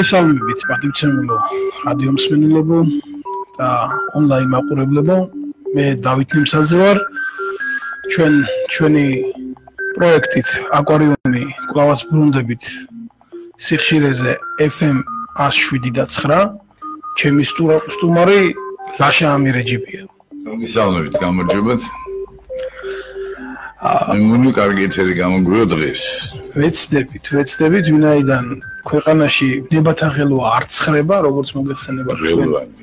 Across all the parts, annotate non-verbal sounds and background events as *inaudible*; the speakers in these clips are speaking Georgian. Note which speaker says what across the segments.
Speaker 1: მოგესალმებით პატივცემულო რადიო მსმენელებო და ონლაინ მაყურებლებო მე დავით ნემსაძე ვარ. ჩვენ ჩვენი პროექტით აკვარიუმი კლავას ბრუნდებით სიხშირეზე FM 107.9 ჩემი სტუმარი ლაშა ამირეჯიბია.
Speaker 2: მოგესალმებით გამარჯობათ. აა მე მუნი კარგი ეთერი გამოგვიო დღეს.
Speaker 1: ვეცდებით ვეცდებით ვინაიდან ქვეყანაში ნებათაღელო არ ცხრება როგორც მოგეხსენება
Speaker 2: ჩვენ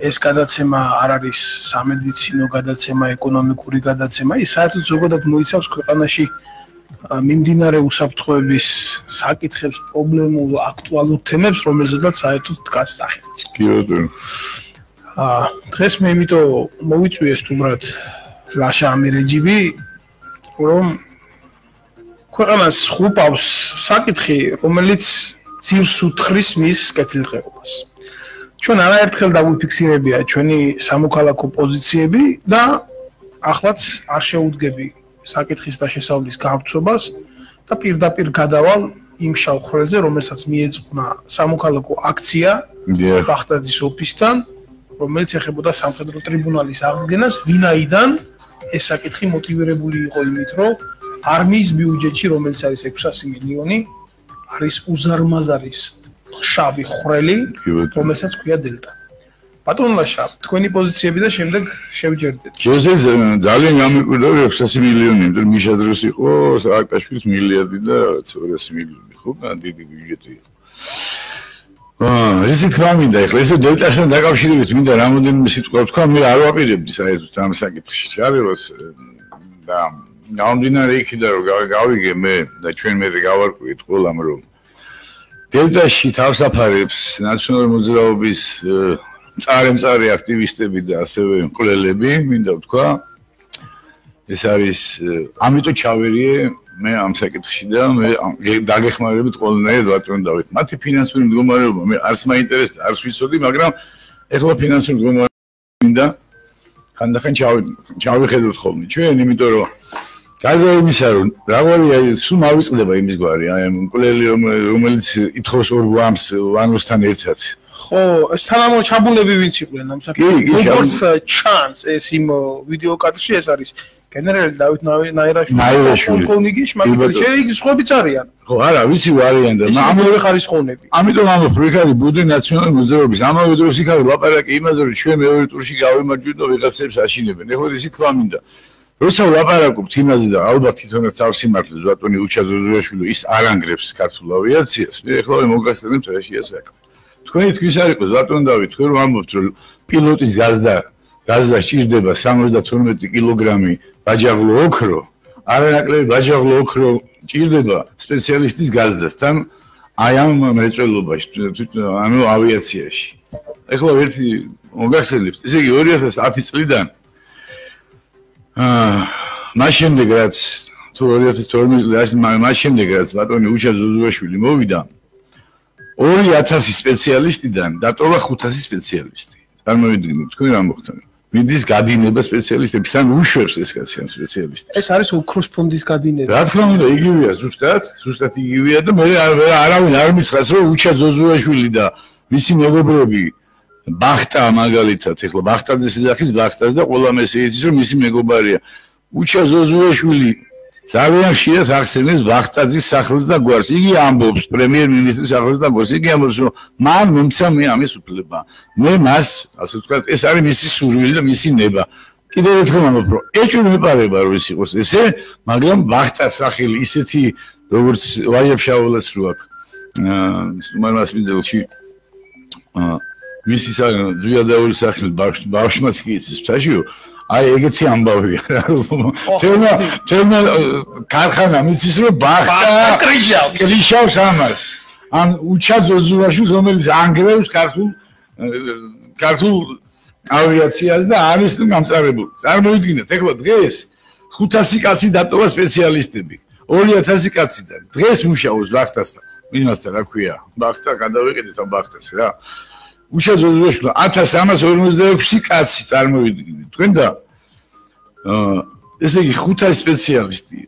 Speaker 1: ეს გადაცემა არ არის სამედიცინო გადაცემა ეკონომიკური გადაცემა. ის საერთოდ ზოგადად მოიცავს ქვეყანაში მიმდინარე უსაფრთხოების საკითხებს პრობლემულ აქტუალურ თემებს რომელზედაც საერთოდ დგას სახელმწიფო.
Speaker 2: კი ბატონო.
Speaker 1: აა დღეს მე იმიტომ მოვიწვიე სტუმრად ლაშა ამირეჯიბი რომ ქვეყანას ხუპავს საკითხი, რომელიც ძირს უთხრის მის კეთილდღეობას. ჩვენ არაერთხელ დაგვიფიქსირებია ჩვენი სამოქალაქო პოზიციები და ახლაც არ შეუდგები საკითხის და შესავლის გავრცობას და პირდაპირ გადავალ იმ შავხრელზე, რომელსაც მიეძღვნა სამოქალაქო აქცია ბახტაძის ოფისთან, რომელიც ეხებოდა სამხედრო ტრიბუნალის აღდგენას, ვინაიდან ეს საკითხი მოტივირებული იყო იმით, რომ არმიის ბიუჯეტში, რომელიც არის 600 მილიონი, არის უზარმაზარის შავი ხრელი, რომელსაც ქვია დელტა. ბატონლაშა, თქვენი პოზიციები და შემდეგ შევჯერდეთ.
Speaker 2: შეიძლება ძალიან გამიკვირდა 600 მილიონი, იმიტომ რომ მიშა დროს იყო სააკაშვილის მილიარდი და 200 მილიონი, ხო, დიდი ბიუჯეტი იყო. აა, ეს იქნა მინდა, ეხლა ესე დელტასთან დაკავშირებით მინდა რამოდენიმე სიტყვა თქვა, მე არ ვაპირებდი საერთოდ ამ საკითხში ჩარევას და გამდინარე იქიდან რომ გავიგე მე და ჩვენ მე გავარკვიეთ ყველამ რომ დელტაში თავსაფარებს ნაციონალური მოძრაობის წარემწარი აქტივისტები და ასევე მკვლელები მინდა ვთქვა ეს არის ამიტომ ჩავერიე მე ამ საკითხში და მე დაგეხმარებით ყველანაირად ბატონ დავით. მათი ფინანსური მდგომარეობა მე არც მაინტერესებს, არც ვიცოდი, მაგრამ ეხლა ფინანსური მდგომარეობა მინდა ხანდახან ჩავიხედოთ ხოლმე. ჩვენ იმიტომ რომ გარდა იმისა რომ რაგვარია სულ მავიწყდება იმის გვარი აი ამ მკვლელი რომელიც ითხოვს ორ ვამს ვანოსთან ერთად.
Speaker 1: ხო ეს თანამოჩაბულები ვინც იყვნენ ამ საკითხში როგორც ჩანს ეს იმ ვიდეო კადრში ეს არის გენერალი დავით ნაირაშვილი პოლკოვნიკი შმაკი შეიძლება სხვაებიც არიან.
Speaker 2: ხო არა ვიცი ვარიან და
Speaker 1: ამავე ხარისხოვნები
Speaker 2: ამიტომ ამ ფრიქარი ბუდი ნაციონალური მუზეუმის ამავე დროს იქ არის ლაპარაკი იმაზე რომ ჩვენ მეორე ტურში გავიმარჯვეთ და ვიღაცებს აშინებენ. ეხლა ისე თქვა მინდა როცა ვლაპარაკობთ იმაზე და ალბათ თვითონაც თავს იმართლებს ბატონი უჩა ზოზუაშვილი ის არ ანგრევს ქართულ ავიაციას მე ეხლა მოგასწრებთ რაშია საკ თქვენი თქვის არ იყოს ბატონ დავით თქვენ რომ ამბობთ რომ პილოტის გაზდა გაზდა სჭირდება 72 კილოგრამი ბაჯაღლო ოქრო არანაკლები ბაჯაღლო ოქრო ჭირდება სპეციალისტის გაზდასთან აი ამ მეწველობაში ანუ ავიაციაში. ეხლა ერთი მოგასწრებთ ესე იგი 2010 წლიდან აა მას შემდეგ რაც თუ 2012 წელს მას შემდეგ რაც ბატონი უჩა ზუზუაშვილი მოვიდა 2000 სპეციალისტიდან დატოვა 500 სპეციალისტი. წარმოვიდგინეთ თქვენ რა მოხდა. მიდის გადინება სპეციალისტებს ან უშვებს ეს კაცი ამ სპეციალისტებს.
Speaker 1: ეს არის ოქროს ფონდის გადინება.
Speaker 2: რა თქმა უნდა, იგივეა ზუსტად, ზუსტად იგივეა და მე არავინ არ მიცხრას რომ უჩა ზოზუაშვილი და მისი მეგობრები ბახტა მაგალითად, ეხლა ბახტაძის ეძახის ბახტას და ყველა მესე იცის რომ მისი მეგობარია. უჩა ზოზუაშვილი ძალიან ხშირად ახსენებს ბახტაძის სახელს და გვარს. იგი ამბობს პრემიერ-მინისტრის სახელს და გვარს. იგი ამბობს რომ მან მომცა მე ამის უფლება. მე მას, ასე ვთქვათ, ეს არის მისი სურვილი და მისი ნება. კიდევ ერთხელ ამბობ რომ ეჭვი მეპარება რომ ის იყოს ესე, მაგრამ ბახტას სახელი ისეთი როგორც ვაჟებშაულას რო აქვს. აა სტუმარს მიძელში აა მისი ძვიადაური სახელი ბავშვმაც კი იცის ფაშიო აი ეგეთი ამბავია. რა თემა თემა ქარხანა მიცის რომ ბახტა
Speaker 1: კრიშავს
Speaker 2: კრიშავს ამას. ან უჩაზოზუაში რომელიც ანგრევს ქართულ ქართულ ავიაციას და არის თუ გამწარებული წარმოიდგინეთ ეხლა დღეს 500 კაცი დატოვა სპეციალისტები. 2000 კაციდან დღეს მუშაობს ბახტასთან. იმასთან რა ქვია? ბახტა გადავიყიდეთ ამ ბახტას რა უშაზოზუაშვილი 1346 კაცი წარმოვიდგინეთ თქვენ და ესე იგი 500 სპეციალისტი.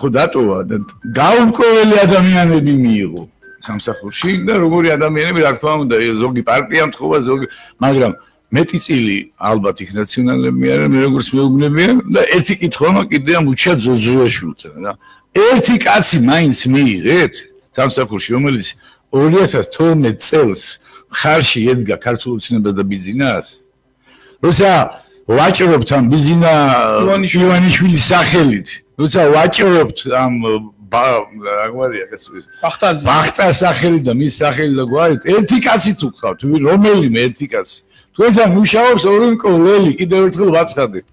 Speaker 2: ხო დატოვა და გაუმკოველი ადამიანები მიიღო სამსახურში და როგორი ადამიანები რა თქმა უნდა ზოგი პარტია მთხოვა ზოგი მაგრამ მეტი წილი ალბათ იქ ნაციონალები არიან მე როგორც მეუბნებიან და ერთი კითხვა კიდეა მუჩა ზოზუაშვილთან რა. ერთი კაცი მაინც მიიღეთ სამსახურში რომელიც 2012 წელს ხარში ედგა ქართულ ცნებას და ბიზნესს როცა ვაჭრობთ ამ ბიზნა ივანიშვილის სახელით. როცა ვაჭრობთ ამ რა გვარია ეს
Speaker 1: ბახტაძე.
Speaker 2: ბახტას სახელით და მის სახელით და გვარით. ერთი კაცი თუ ხავთ რომელიმე ერთი კაცი. თქვენთან მუშაობს ორი კოლელი კიდევ ერთხელ ვაცხადებ.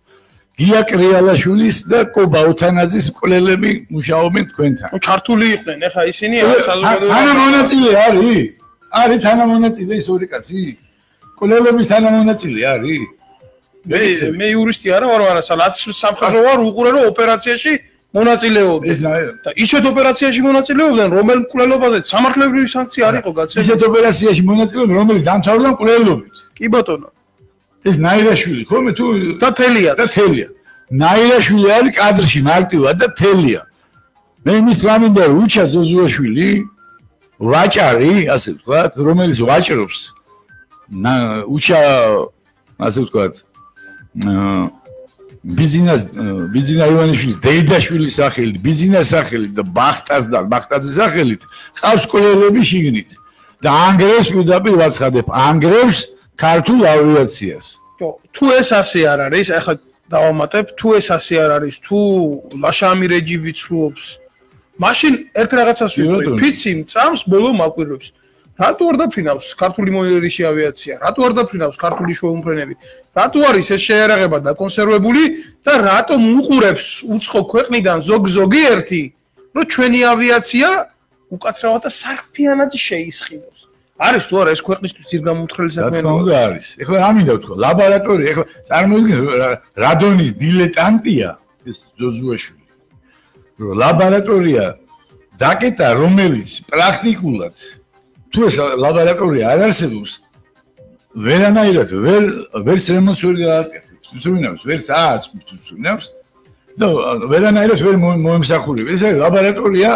Speaker 2: გია კრიალაშვილის და კობა უთანაძის კოლელები მუშაობენ თქვენთან.
Speaker 1: ჩართული იყვნენ ეხა ისინი არა საზოგადოება
Speaker 2: თანამონაწილე არის არის თანამონაწილე ის ორი კაცი? კოლელების თანამონაწილე არის.
Speaker 1: მე მე იურისტი არა ვარ არა სადაც სამხედრო ვარ უყურე რომ ოპერაციაში მონაწილეობდნენ და ისეთ ოპერაციაში მონაწილეობდნენ რომელ მკვლელობაზე სამართლებრივი სანქცია არ იყო გაცემული
Speaker 2: ისეთ ოპერაციაში მონაწილეობდნენ რომელიც დამთავრდა მკვლელობით
Speaker 1: კი ბატონო.
Speaker 2: ეს ნაირაშვილი ხომ თუ
Speaker 1: და თელია.
Speaker 2: და თელია. ნაირაშვილი არის კადრში მარტივად და თელია. მე იმის გამინდა უჩა ზოზუაშვილი ვაჭარი ასე ვთქვათ რომელიც ვაჭრობს უჩა ასე ვთქვათ ბიზნეს ბიზნეს ივანიშვილის დეიდაშვილის სახელით ბიზნეს სახელით და ბახტას და ბახტაძის სახელით ყავს კოლერები შიგნით და ანგრევს ვიდაპირ ვაცხადებ ანგრევს ქართულ ავიაციას.
Speaker 1: თუ ეს ასე არ არის ახლა დავამატებ თუ ეს ასე არ არის თუ ლაშამი რეჯიბი ცლობს მაშინ ერთ რაღაცას ვიტყვი ფიცი წამს ბოლო მაკვირვებს რატო არ დაფრინავს ქართული მოიერიშე ავიაცია? რატო არ დაფრინავს ქართული შოუმფრენები? რატო არის ეს შეერაღება დაკონსერვებული და რატო უყურებს უცხო ქვეყნიდან ზოგ-ზოგი ერთი, რომ ჩვენი ავიაცია უკაცრავად და სარფიანად შეისხინოს? არის თუ არა ეს ქვეყნისთვის ძირგამომთხრელი საქმე?
Speaker 2: რა თქმა უნდა არის. ეხლა ამინდა ვთქვა, ლაბორატორია, ეხლა წარმოიდგინე რადონის დილეტანტია ეს ზოზუაშვილი. ლაბორატორია დაკეტა რომელიც პრაქტიკულად თუ ეს ლაბორატორია არ არსებობს ვერანაირად ვერ ვერ სრემოს ვერ გააკეთებს თვითონაც ვერ საათს თვითონაც და ვერანაირად ვერ მოემსახურებს ეს არის ლაბორატორია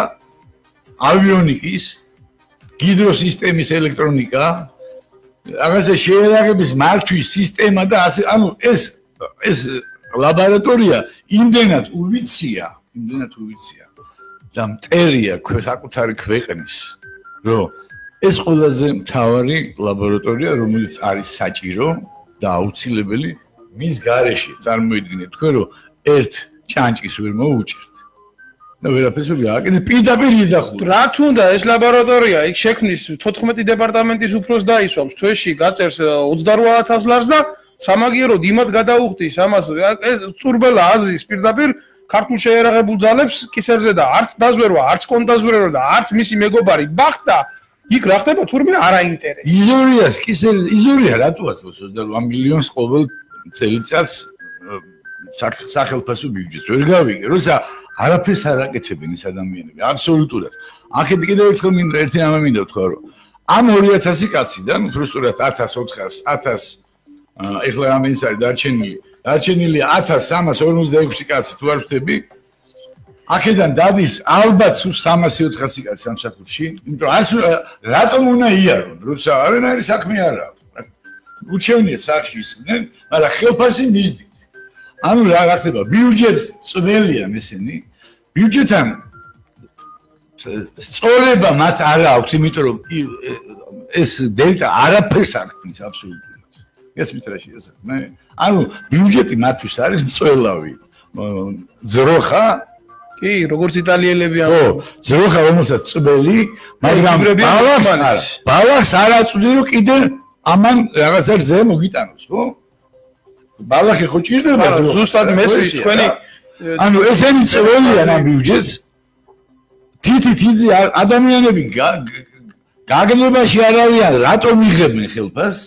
Speaker 2: ავიონიკის ჰიდროსისტემის ელექტრონიკა რაღაცა შეერაღების მართვის სისტემა და ასე ანუ ეს ეს ლაბორატორია იმდენად უვიცია იმდენად უვიცია და მტერია საკუთარი ქვეყნის რომ ეს ყველაზე მთავარი ლაბორატორია, რომელიც არის საჭირო და აუცილებელი მის გარეშე. წარმოიდგინეთ თქვენ, რომ ერთ ჩანჭის ვერ მოუჭერთ. ვერაფერს ვერ გააკეთეთ, პირდაპირ ის დახურა.
Speaker 1: რა თუნდა ეს ლაბორატორია იქ შექმნის 14 დეპარტამენტის უფროს დაისვამს თვეში გაწერს 28000 ლარს და სამაგიეროდ იმად გადაუხდის ამას ეს წურბელა აზის პირდაპირ ქართულ შეერაღებულ ძალებს კისერზე და არც დაზვერვა, არც კონდაზვერვა და არც მისი მეგობარი ბახტა იქ რა ხდება თურმე არაინტერესი.
Speaker 2: იზურიას კი იზურია რატო აწევს 28 მილიონს ყოველ წელიწადს სახელმწიფო ბიუჯეტს ვერ გავიგე, როცა არაფერს არ აკეთებენ ეს ადამიანები, აბსოლუტურად. ახეთ კიდევ ერთხელ მინდა ერთი ამა მინდა ვთქვა, რომ ამ 2000 კაციდან, უბრალოდ 1400, 1000 ეხლა ამენს არის დარჩენილი. დარჩენილი 1346 კაცი თუ არ ვთები, აქედან დადის ალბათ სულ 300-400 კაცი სამსახურში, იმიტომ რომ არც რატომ უნდა იარონ, როცა არანაირი საქმე არ აქვს. უჩევნია სახში ისმენ, მაგრამ ხელფასი მისდით. ანუ რა რა ხდება? ბიუჯეტს წველიან ესენი. ბიუჯეტთან სწორება მათ არ აქვს, იმიტომ რომ ეს დელტა არაფერს არ ქმნის აბსოლუტურად. ეს მიტრაში ეს. ანუ ბიუჯეტი მათთვის არის წველავი. ძროხა
Speaker 1: კი, როგორც იტალიელები ამ
Speaker 2: ხო, ძროხა რომელსაც წბელი, მაგრამ ბალახს არა. ბალახს არ აწვდი რომ კიდე ამან რაღაცა ზე მოგიტანოს, ხო? ბალახი ხო ჭირდება
Speaker 1: ძროხა. ზუსტად მესმის თქვენი
Speaker 2: ანუ ესენი წველიან ამ ბიუჯეტს. თითი თითი ადამიანები გაგნებაში არ არიან, რატომ იღებენ ხელფას?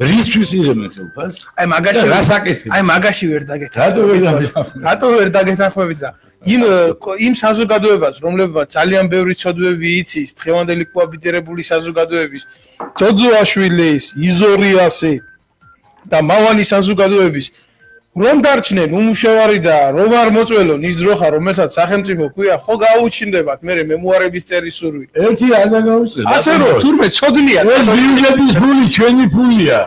Speaker 2: რისთვის იღებენ ხელფას?
Speaker 1: აი მაგაში
Speaker 2: რას აკეთებ?
Speaker 1: აი მაგაში ვერ დაგეთ.
Speaker 2: რატო ვერ დაგეთ?
Speaker 1: რატო ვერ დაგეთახმებით და იმ იმ საზოგადოებას, რომლებმა ძალიან ბევრი ცოდვები იცის, თხევანდელი კოაბიტირებული საზოგადოების, ძოძოაშვილის, იზორიასი და მავალი საზოგადოების რომ დარჩნენ უმუშევარი და რომ არ მოწველონ ის ძროხა რომელსაც სახელმწიფო ქვია ხო გაუჩინდებათ მე მემუარების წერის სურვილი
Speaker 2: ერთი არ დაგავიწყე
Speaker 1: ასე რომ თურმე ცოდნია
Speaker 2: ეს ბიუჯეტის ფული ჩვენი ფულია.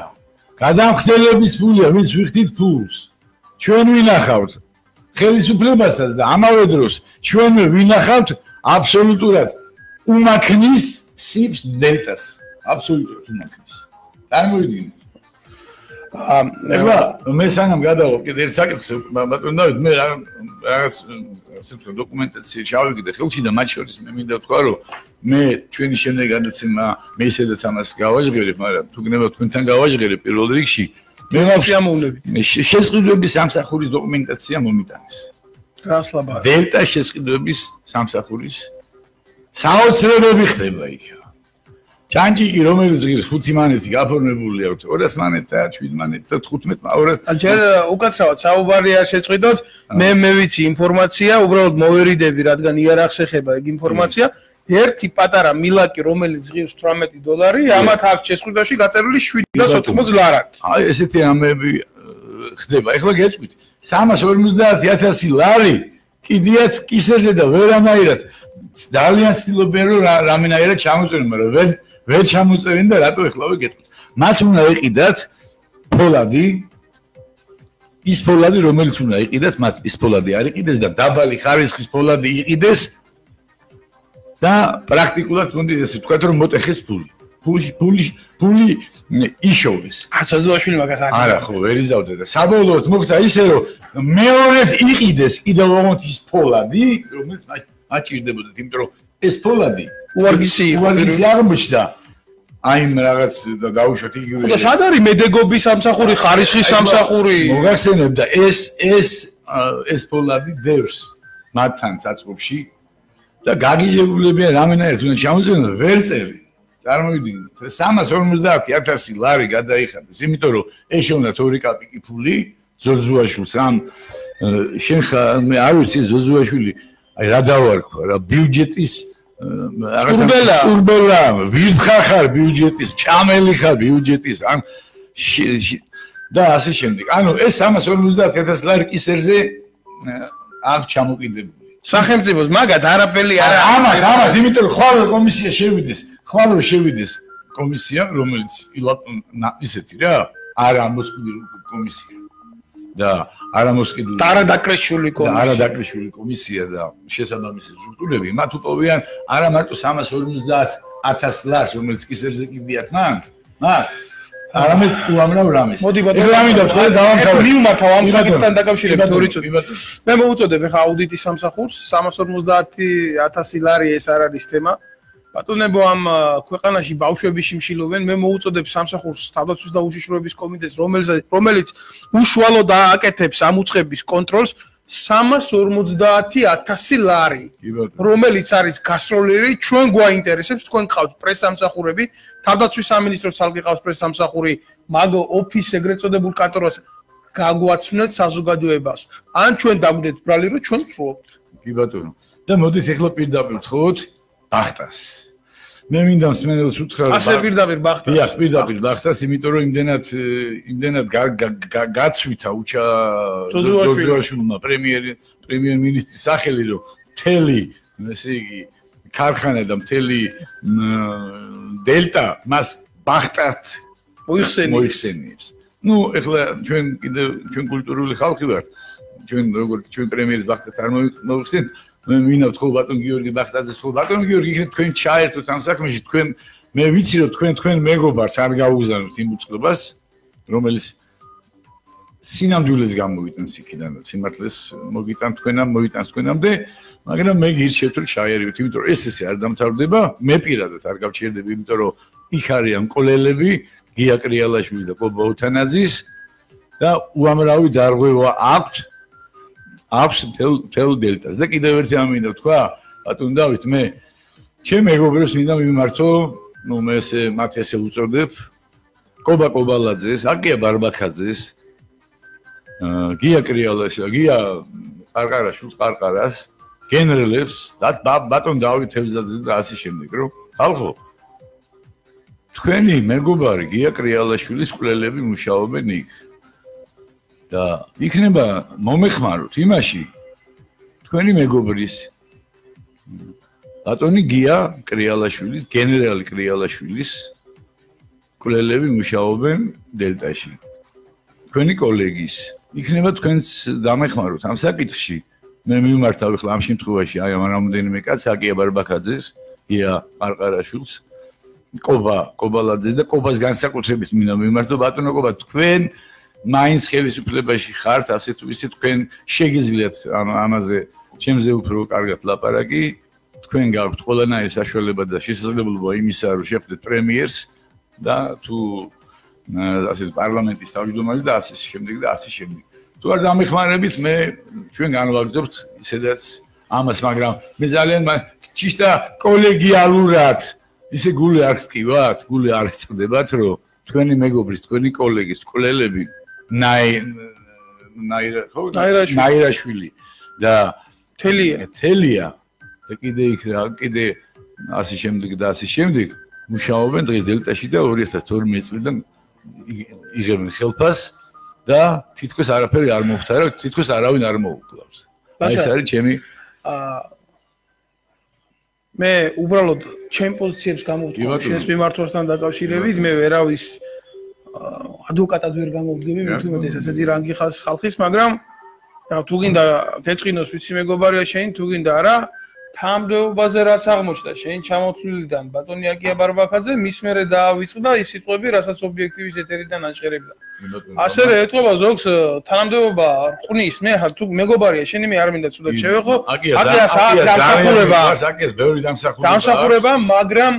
Speaker 2: გადამხდელების ფულია ვინც ვიხდით ფულს. ჩვენ ვინახავთ ხელისუფლებასაც და ამავე დროს ჩვენ ვინახავთ აბსოლუტურად უმაქნის სიფს დელტას. აბსოლუტურად უმაქნის. წარმოიდგინე ეხლა მე სანამ გადავალ კიდე ერთ საკითხს ბატონ დავით მე რაღაც ვთქვი დოკუმენტაცია ჩავიგდე ხელში და მათ შორის მე მინდა ვთქვა რომ მე ჩვენი შემდეგ გადაცემა მე ისედაც ამას გავაჟღერებ მაგრამ თუ გნებავ თქვენთან გავაჟღერებ პირველ რიგში მე
Speaker 1: შემოვლები
Speaker 2: მე შესყიდვების სამსახურის დოკუმენტაცია მომიტანეს.
Speaker 1: გასლაბა
Speaker 2: დელტა შესყიდვების სამსახურის საოცრებები ხდება იქ ჯანჯიკი რომელიც ღირს 5 მანეთი გაფორმებული აქვს 200 მანეთი და 7 მანეთი და 15 200
Speaker 1: ჯერ უკაცრავად საუბარია შეწყვიტოთ მე მე ვიცი ინფორმაცია უბრალოდ მოვერიდები რადგან იარაღს ეხება ეგ ინფორმაცია. ერთი პატარა მილაკი რომელიც ღირს 18 დოლარი ამათ აქვს შეწყვიტაში გაწერილი 780 ლარად.
Speaker 2: აი ესეთი ამები ხდება. ეხლა გეტყვით 350.000 ლარი კიდიაც კისერზე და ვერანაირად ძალიან ცდილობენ რომ რამენაირად ჩამოწენენ მაგრამ ვერ ვერ ჩამოწერენ და რატო ეხლა ვეკეთოთ მათ უნდა ეყიდათ ფოლადი. ის ფოლადი რომელიც უნდა ეყიდათ მათ ის ფოლადი არ იყიდეს და დაბალი ხარისხის ფოლადი იყიდეს. და პრაქტიკულად უნდა ესე ვთქვათ რომ მოტეხეს ფული. ფული ფული ფული იშოვეს
Speaker 1: აცაზუაშვილი მაგას
Speaker 2: არ არა ხო ვერ იზავდა და საბოლოოდ მოხდა ისე რომ მეორეს იყიდეს კიდევ ოღონდ ის ფოლადი რომელიც მათ ჭირდებოდა იმიტომ რომ ეს ფოლადი
Speaker 1: უარგისი
Speaker 2: უარგისი აღმოჩნდა. აი რაღაც დაუშვათ იგივე
Speaker 1: და სად არის მედეგობის სამსახური ხარისხის სამსახური.
Speaker 2: მოგახსენებ და ეს ეს ეს პოლადი დევს მათთან საწყობში და გაგიჟებულებიან რამენაერთ უნდა ჩამოწეონ ვერ წევი. წარმოვიდგინე 350000 ლარი გადაიხადეს იმიტომ რომ ეშოვნათ ორი კაპიკი ფული ზოზუაშვილს ამ შენ ხარ მე არ ვიცი ზოზუაშვილი აი რა დავარქვა რა ბიუჯეტის
Speaker 1: რაღაცა
Speaker 2: წურბელა ვირთხა ხარ ბიუჯეტის ჩამელი ხარ ბიუჯეტის ან და ასე შემდეგ. ანუ ეს 350000 ლარი კისერზე აქ ჩამოკიდებული
Speaker 1: სახელმწიფოს მაგათ არაფერი
Speaker 2: არა ამათ ამათ იმიტომ რომ ხვალ კომისია შევიდეს ხვალ შევიდეს კომისია რომელიც ისეთი რა არ ამოსკვიდილი კომისია. და არამოსყიდული
Speaker 1: და არადაკრეშული კომისია.
Speaker 2: და არადაკრეშული კომისია და შესაბამისი სტრუქტურები. მათ უპოვიან არა მარტო 350000 ლარს რომელიც კისერზე კიდიათ მან მათ არამედ უამრავ რამეს?
Speaker 1: მოდი ბატონო. რა მინდა თქვენ დავამთავრე მიმართავ ამ საკითხთან დაკავშირებით ორი წუთი. მე მოუწოდებ ახლა აუდიტის სამსახურს 350000 ლარი ეს არ არის თემა ბატონებო ამ ქვეყანაში ბავშვები შიმშილობენ მე მოუწოდებ სამსახურს თავდაცვის და უშიშროების კომიტეტს რომელიც რომელიც უშუალოდ ააკეთებს ამ უცხების კონტროლს 350000 ლარი რომელიც არის გასროლილი. ჩვენ გვაინტერესებს თქვენ ყავთ პრეს სამსახურები. თავდაცვის სამინისტროს ალგე ყავს პრეს სამსახური მაგო ოფის ეგრეთ წოდებულ კანტორას გაგვაცნეთ საზოგადოებას. ან ჩვენ დაგვდეთ ბრალი რომ ჩვენ ვწვოვთ
Speaker 2: კი ბატონო. და მოდით ახლა პირდაპირ ვთხოვოთ ბახტას მე მინდა მსმენელს უთხრა
Speaker 1: რომ ასე პირდაპირ ბახტას.
Speaker 2: დიახ პირდაპირ ბახტას იმიტომ რომ იმდენად იმდენად გაცვითა უჩა ზოზუაშვილმა პრემიერ პრემიერ მინისტრის სახელი რომ მთელი ესე იგი ქარხანა და მთელი დელტა მას ბახტად
Speaker 1: მოიხსენიებს.
Speaker 2: მოიხსენიებს. ну ეხლა ჩვენ კიდე ჩვენ კულტურული ხალხი ვართ. ჩვენ როგორ ჩვენ პრემიერის ბახტად არ მოიხსენიებთ მე მინდა ვთქვა ბატონ გიორგი ბახტაძეს თქო ბატონ გიორგი იქ თქვენ ჩაერთოთ ამ საქმეში თქვენ მე ვიცი რომ თქვენ თქვენ მეგობარს არ გაუგზავნოთ იმ უწყებას რომელიც სინამდვილეს გამოვიტანს იქიდან და სიმართლეს მოგიტან თქვენამ მოიტანს თქვენამდე მაგრამ მე გირჩევთ რომ ჩაერივოთ იმიტომ რომ ეს ესე არ დამთავრდება. მე პირადად არ გავჩერდები იმიტომ რომ იქ არიან კოლელები გია კრიალაშვილი და კობა უთანაძის და უამრავი დარღვევა აქვთ აქვს თელ დელტას. და კიდევ ერთი ამინდა თქვა ბატონ დავით მე ჩემ მეგობრებს მინდა მიმართო ნუ მე ესე მათ ესე უწოდებ. კობა კობალაძეს აკია ბარბაქაძეს გია კრიალას გია ყარყარაშვილს ყარყარას გენერლებს და ბატონ დავით თევზაძეს და ასე შემდეგ რომ ხალხო თქვენი მეგობარი გია კრიალაშვილის კვლელები მუშაობენ იქ და იქნება მომეხმაროთ იმაში თქვენი მეგობრის ბატონი გია კრიალაშვილის, გენერალი კრიალაშვილის კვლელები მუშაობენ დელტაში. თქვენი კოლეგის იქნება თქვენს დამეხმაროთ ამ საკითხში. მე მიმართავ ახლა ამ შემთხვევაში აი ამ რამოდენიმე კაცს აკია ბარბაკაძეს, ია ყარყარაშვილს, კობა, კობალაძეს და კობას განსაკუთრებით მინდა მიმართო ბატონო კობა თქვენ მაინც ხელისუფლებაში ხართ, ასე თუ ისე თქვენ შეგიძლიათ ამაზე ჩემზე უფრო კარგად ლაპარაკი. თქვენ გაქვთ ყველანაირი საშუალება და შესაძლებლობა იმისა, რომ შეხვდეთ პრემიერს და თუ ასე პარლამენტის თავმჯდომარეს და ასე შემდეგ და ასე შემდეგ. თუ არ დამეხმარებით მე ჩვენ განვაგრძობთ ისედაც ამას, მაგრამ მე ძალიან ჩისტა კოლეგიალურად ისე გული არ ხტივათ, გული არ ხწყდებათ, რომ თქვენი მეგობრის, თქვენი კოლეგის, კვლელები ნაი ნაირა ხო ნაირაშვილი. და
Speaker 1: თელია.
Speaker 2: თელია. და კიდე იქ რა კიდე ასე შემდეგ და ასე შემდეგ მუშაობენ დღეს დელტაში და 2012 წლიდან იღებენ ხელფას და თითქოს არაფერი არ მოხდა თითქოს არავინ არ მოუკლავს. აი ეს არის ჩემი აა
Speaker 1: მე უბრალოდ ჩემ პოზიციებს გამოვთქვა. შენს მიმართვასთან დაკავშირებით მე ვერავის ადვოკატად ვერ გამოვდგები თუმცა ეს ესეთი რანგი ხალხის ხალხის მაგრამ რა თუ გინდა გეწყინოს ვიცი მეგობარია შენ თუ გინდა არა თამდეობაზე რაც აღმოჩნდა შენ ჩამოთვლილიდან ბატონი აკია ბარბაკაძე მის მერე დაავიწყდა ის სიტყვები რასაც ობიექტივის ეთერიდან აჭერებდა ასევე ეთქობა ზოგს თამდეობა ყნის მე თუ მეგობარია შენი მე არ მინდა ცუდად შევეხო. აკია დამსახურება.
Speaker 2: აკიას ბევრი დამსახურება
Speaker 1: დამსახურება მაგრამ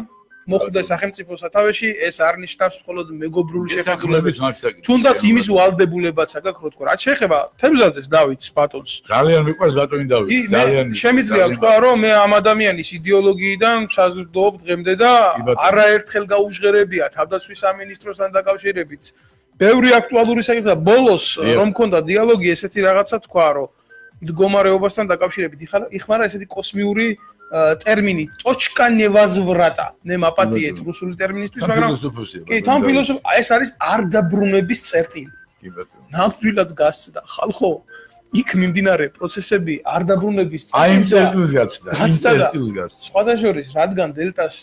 Speaker 1: მოხდა სახელმწიფო სათავეში ეს არ ნიშნავს მხოლოდ მეგობრული შეხედულებით თუნდაც იმის ვალდებულებაც აქვს რო თქვა რა შეეხება თემზაძეს დავითს ბატონს.
Speaker 2: ძალიან მიყვარს ბატონი დავით ძალიან
Speaker 1: შემიძლია თქვა რომ მე ამ ადამიანის იდეოლოგიიდან საზრდოობ დღემდე და არაერთხელ გაუჟღერებია თავდაცვის სამინისტროსთან დაკავშირებით. ბევრი აქტუალური საკითხი და ბოლოს რომ მქონდა დიალოგი ესეთი რაღაცა თქვა რომ მდგომარეობასთან დაკავშირებით იხმარა ესეთი კოსმიური ტერმინი точка невозврата. მე მაპატიეთ რუსული ტერმინისთვის, მაგრამ კი, თან ფილოსოფი, ეს არის არ დაბრუნების წერტილი. კი ბატონო. ნამდვილად გასცდა ხალხო. იქ მიმდინარე პროცესები არ დაბრუნების
Speaker 2: წერტილი. აი ეს წერტილს გასცდა. აი ეს წერტილს გასცდა.
Speaker 1: სხვადასხვის რადგან დელტას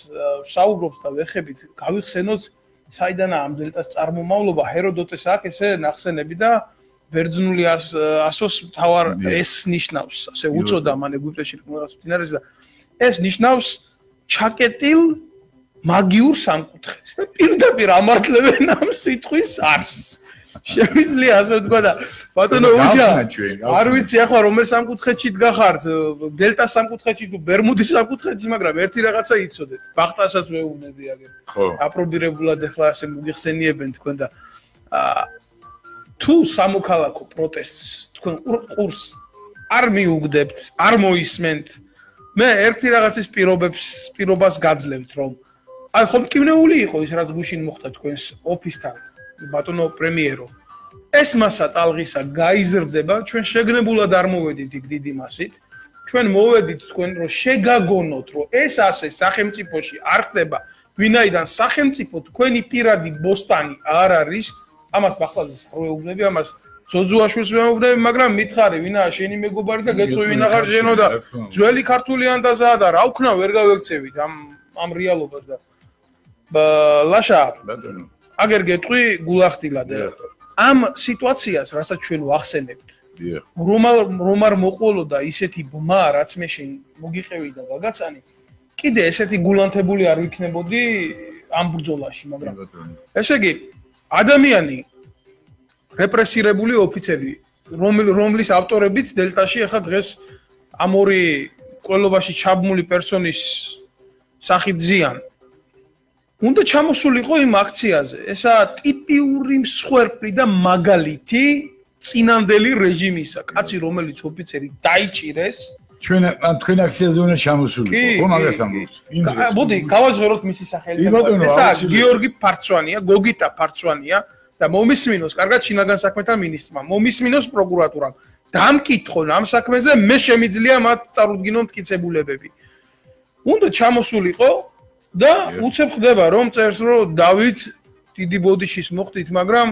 Speaker 1: საუბრობს და ვეხებით, გავიხსენოთ საიდანაა ამ დელტას წარმომავლობა ჰეროდოტეს აქ ესე ნახსენები და ბერძნული ასოს თავარ ეს ნიშნავს, ასე უწოდა მან ეგვიპტეში რაღაც მდინარეზე და ეს ნიშნავს ჩაკეტილ მაგიურ სამკუთხედს. და პირდაპირ ამართლებენ ამ სიტყვის არს. შემიძლია ასე ვთქვა და ბატონო უჯა არ ვიცი ახლა რომელ სამკუთხედში დგახართ დელტა სამკუთხედში თუ ბერმუდის სამკუთხედში მაგრამ ერთი რაღაცა იცოდეთ. ბახტასაც მეუბნები აგერ. ხო. აპრობირებულად ახლა ასე მოგიხსენიებენ თქვენ და თუ სამოქალაქო პროტესტს თქვენ ყურს არ მიუგდებთ არ მოისმენთ მე ერთი რაღაცის პირობებს პირობას გაძლევთ რომ აი ხომ კინეული იყო ის რაც გუშინ მოხდა თქვენს ოფისთან ბატონო პრემიერო. ეს მასა წალღისა გაიზრდება ჩვენ შეგნებულად არ მოვედით იქ დიდი მასით. ჩვენ მოვედით თქვენ რომ შეგაგონოთ რომ ეს ასე სახელმწიფოში არ ხდება ვინაიდან სახელმწიფო თქვენი პირადი ბოსტანი არ არის ამას ბახლაზე საროეუბნები ამას ძოძუაშვილს მეუბნები, მაგრამ მითხარი, ვინაა შენი მეგობარი და გეტყვი ვინ აღარ ჟენო და ძველი ქართული ანდაზაა და რა ვქნა ვერ გავექცევით ამ ამ რეალობას და ლაშა აგერ გეტყვი გულახდილად ამ სიტუაციას, რასაც ჩვენ ვახსენებთ. რომარ რომარ მოყოლოდა ისეთი ბმა, რაც მე შენ მოგიყევი და გაგაცანი. კიდე ესეთი გულანთებული არ ვიქნებოდი ამ ბრძოლაში, მაგრამ ესე იგი ადამიანი რეპრესირებული ოფიცერი, რომლის ავტორებიც დელტაში ახლა დღეს ამ ორი ყოლობაში ჩაბმული პერსონის სახით ზიან. უნდა ჩამოსულიყო იმ აქციაზე. ესა ტიპიური მსხვერპლი და მაგალითი წინანდელი რეჟიმისა. კაცი, რომელიც ოფიცერი დაიჭირეს,
Speaker 2: ჩვენ თქვენ აქციაზე უნდა ჩამოსულიყო. ხო, მაგას ამბობთ.
Speaker 1: მოდი, გავაზღეროთ მისი სახელი. ესა გიორგი ფარცვანია, გოგიტა ფარცვანია. და მომისმინოს კარგად შინაგან საქმეთა მინისტრმა, მომისმინოს პროკურატურამ. დამკითხონ ამ საქმეზე, მე შემიძლია მათ წარუდგინონ მტკიცებულებები. უნდა ჩამოსულიყო და უცებ ხდება რომ წერს რომ დავით დიდი ბოდიშის მოხდით, მაგრამ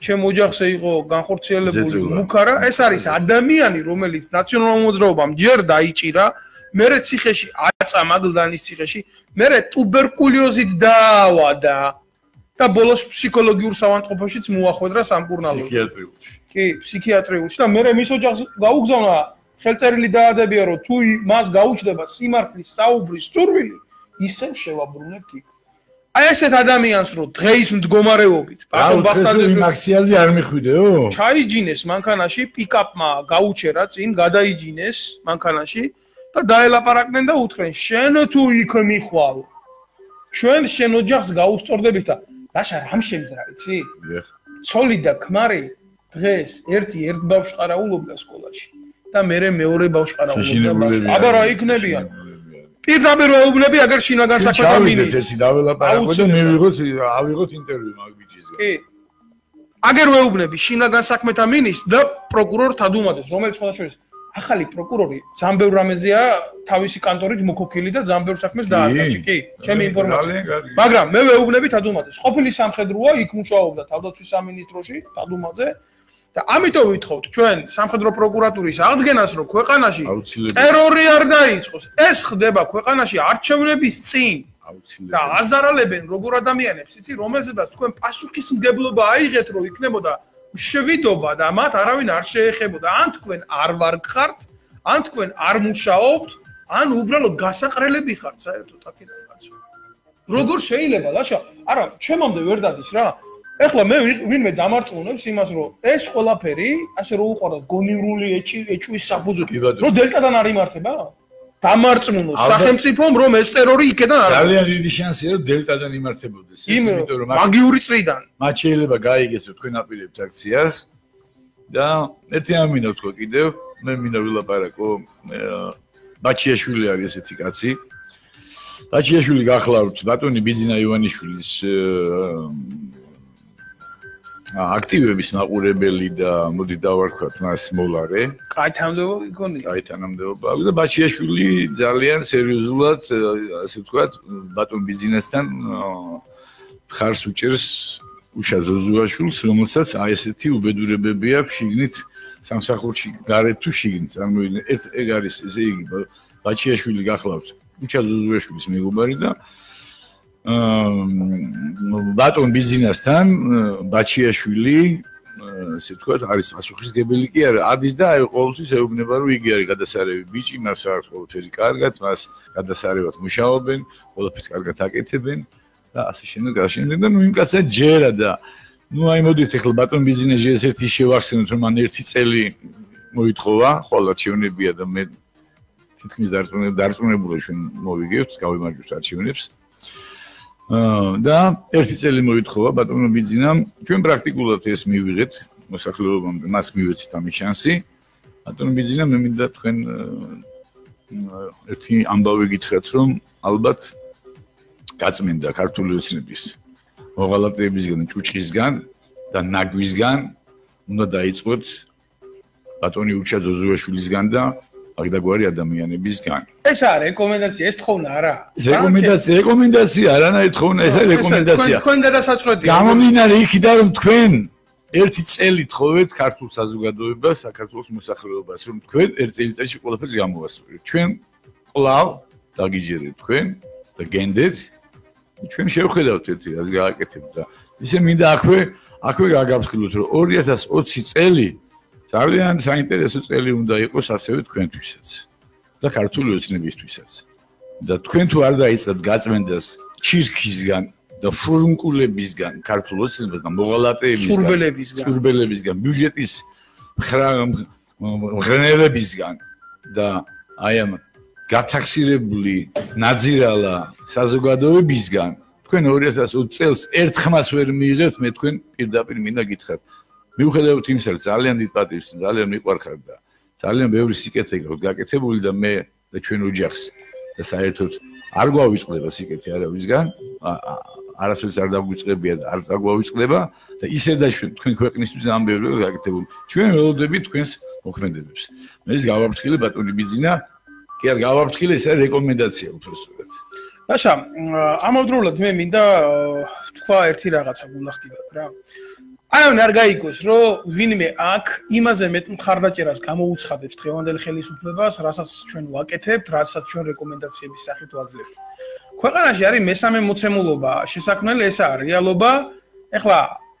Speaker 1: ჩემ ოჯახზე იყო განხორციელებული მუქარა, ეს არის ადამიანი, რომელიც ნაციონალურ მოძრაობამ ჯერ დაიჭირა, მერე ციხეში აწა მაგლდანის ციხეში, მერე ტუბერკულოზით დაავადა და ბოლოს ფსიქოლოგიურ საავადმყოფოშიც მოახვედრა სამკურნალოდ.
Speaker 2: ფსიქიატრიულში.
Speaker 1: კი, ფსიქიატრიულში და მერე მის ოჯახს გაუგზავნა ხელწერილი დაადებია, რომ თუ მას გაუჩნდება სიმართლის საუბრის ჭურვილი, ისევ შევაბრუნებთ იქ. აი ესეთ ადამიანს რო დღეის მდგომარეობით
Speaker 2: ბატონ ბახტაძე იმ აქციაზე არ მიხვიდეო?
Speaker 1: ჩაიჯინეს მანქანაში, პიკაპმა გაუჩერა წინ, გადაიჯინეს მანქანაში და დაელაპარაკნენ და უთხრენ: "შენ თუ იქ მიხვალ. ჩვენ შენ ოჯახს გაუსწორდებით და დაშა რამ შემძრა, იცი?" ცოლი და ქმარი დღეს ერთი ერთ ბავშვს ყარაულობდა სკოლაში და მე მეორე ბავშვს ყარაულობდა. აბა რა იქნებიან? პირდაპირ ვეუბნები აგერ შინაგან საქმეთა მინისტრს.
Speaker 2: ეს დაველაპარაკო და მივიღოთ ავიღოთ ინტერვიუ მაგ ბიჭისგან.
Speaker 1: კი. აგერ ვეუბნები შინაგან საქმეთა მინისტრს და პროკურორ თადუმაძეს, რომელიც ხოლმე შორის ახალი პროკურორი ზამბევ რამეზია თავისი კანტორით მოკოქილი და ზამბევ საქმეს დააკაჭი, კი, ჩემი ინფორმაცია. მაგრამ მე ვეუბნები თადუმაძეს, ყოფილი სამხედროა, იქ მუშაობდა თავდაცვის სამინისტროში, თადუმაძე. და ამიტომ ვითხოვთ ჩვენ სამხედრო პროკურატურის აღდგენას, რომ ქვეყანაში ტერორი არ დაიწყოს. ეს ხდება ქვეყანაში არჩევნების წინ. და აზარალებენ როგორ ადამიანებს, იცი, რომელზედაც თქვენ პასუხისმგებლობა აიღეთ, რომ იქნებოდა შვიდობა და მათ არავინ არ შეეხებოდა. ან თქვენ არ ვარგხართ, ან თქვენ არ მუშაობთ, ან უბრალოდ გასაყრელები ხართ საერთოდ აქედან კაცო. როგორ შეიძლება, ლაშა? არა, ჩემამდე ვერ დადის რა. ეხლა მე ვინმე დამარწმუნებს იმას რომ ეს ყველაფერი ასე რომ უყუროთ გონივრული ეჭვის საფუძველი რომ დელტადან არ იმართება დამარწმუნოს სახელმწიფომ რომ ეს ტერორი იქედან არ
Speaker 2: არის. ძალიან დიდი შანსია რომ დელტადან იმართებოდეს.
Speaker 1: ეს იმიტომ რომ მაგიური წრიდან.
Speaker 2: მათ შეიძლება გაიგეს რომ თქვენ აპირებთ აქციას და ერთი ამ მინდა თქვა კიდევ? მე მინდა ვილაპარაკო ბაჩიაშვილი არის ესეთი კაცი. ბაჩიაშვილი გახლავთ ბატონი ბიზინა ივანიშვილის აქტივების მაყურებელი და მოდი დავარქვათ მას მოლარე.
Speaker 1: კაი თანამდებობა გონია.
Speaker 2: კაი თანამდებობა. და ბაჩიაშვილი ძალიან სერიოზულად, ასე ვთქვათ, ბატონ ბიზნესთან ხარს უჭერს უშა ზოზუაშვილს, რომელსაც აი ესეთი უბედურებები აქვს შიგნით სამსახურში, გარეთ თუ შიგნით. წარმოიდგინე, ერთ ეგ არის ესე იგი ბაჩიაშვილი გახლავთ. უშა ზოზუაშვილის მეგობარი და ბატონ ბიზნესთან ბაჩიაშვილი ასე ვთქვათ არის პასუხისგებელი კი არა ადის და აი ყოველთვის ეუბნება რომ იგი არის გადასარევი ბიჭი მას აქვს ყოველთვის კარგად მას გადასარევად მუშაობენ ყოველთვის კარგად აკეთებენ და ასე შემდეგ და შემდეგ და ნუ იმ კაცად ჯერა და ნუ აი მოდით ახლა ბატონ ბიზნესი ესეთი შევახსენოთ რომ მან ერთი წელი მოითხოვა ხოლმე არჩევნებია და მე თითქმის დარწმუნებული ჩვენ მოვიგებთ გავიმარჯვებთ არჩევნებს და ერთი წელი მოითხოვა ბატონო ბიძინამ ჩვენ პრაქტიკულად ეს მივიღეთ მოსახლეობამ მას მივეცით ამის შანსი. ბატონო ბიძინა მე მინდა თქვენ ერთი ამბავი გითხრათ რომ ალბათ გაწმინდა ქართული ოცნების მოღალატეებისგან ჭუჭხისგან და ნაგვისგან უნდა დაიწყოთ ბატონი უჩა ზოზუაშვილისგან და აგდაგვარი ადამიანებისგან.
Speaker 1: ეს არა რეკომენდაცია, ეს თხოვნა არა.
Speaker 2: რეკომენდაცია, რეკომენდაცია არანაირ თხოვნა, ეს არის რეკომენდაცია.
Speaker 1: თქვენ გადასაწყვეტია.
Speaker 2: გამომდინარე იქიდან რომ თქვენ ერთი წელი თხოვეთ ქართულ საზოგადოებას, საქართველოს მოსახლეობას, რომ თქვენ ერთ წელიწადში ყველაფერს გამოვასწორებთ. ჩვენ კლავ დაგიჯერეთ თქვენ და გენდეთ. ჩვენ შევხედავთ ერთი რას გააკეთებთ და ისე მინდა აქვე აქვე გაგაფრთხილოთ რომ 2020 წელი ძალიან საინტერესო წელი უნდა იყოს ასევე თქვენთვისაც და ქართული ოცნებისთვისაც. და თქვენ თუ არ დაიწყებთ გაწმენდას ჩირქისგან და ფრუნკულებისგან ქართულ ოცნებას და მოღალატეებისგან,
Speaker 1: წურბელებისგან,
Speaker 2: წურბელებისგან, ბიუჯეტის მღრნელებისგან და აი ამ გათაქსირებული ნაძირალა საზოგადოებისგან თქვენ 2020 წელს ერთხმას ვერ მიიღებთ მე თქვენ პირდაპირ მინდა გითხრათ მიუხედავად იმისა, რომ ძალიან დიდ პატივს ძალიან მიყვარხარ და ძალიან ბევრი სიკეთე გაქვს გაკეთებული და მე და ჩვენ ოჯახს და საერთოდ არ გვავიწყდება სიკეთე არავისგან, არასოდეს არ დაგვიწყებია და არ დაგვავიწყდება და ისე და თქვენ ქვეყნისთვის ამ ბევრი გაკეთებული. ჩვენ ველოდებით თქვენს მოქმედებებს. მე ის გავაფრთხილე ბატონი ბიზინა, კი არ გავაფრთხილე, ეს არის რეკომენდაცია უფრო სწორად.
Speaker 1: ბაშა, ამავდროულად მე მინდა თქვა ერთი რაღაცა გულახდიდად რა. არავინ არ გაიგოს, რომ ვინმე აქ იმაზე მეტ მხარდაჭერას გამოუცხადებს დღევანდელ ხელისუფლებას, რასაც ჩვენ ვაკეთებთ, რასაც ჩვენ რეკომენდაციების სახით ვაძლევთ. ქვეყანაში არის მესამე მოცემულობა, შესაქმნელი ესაა რეალობა. ეხლა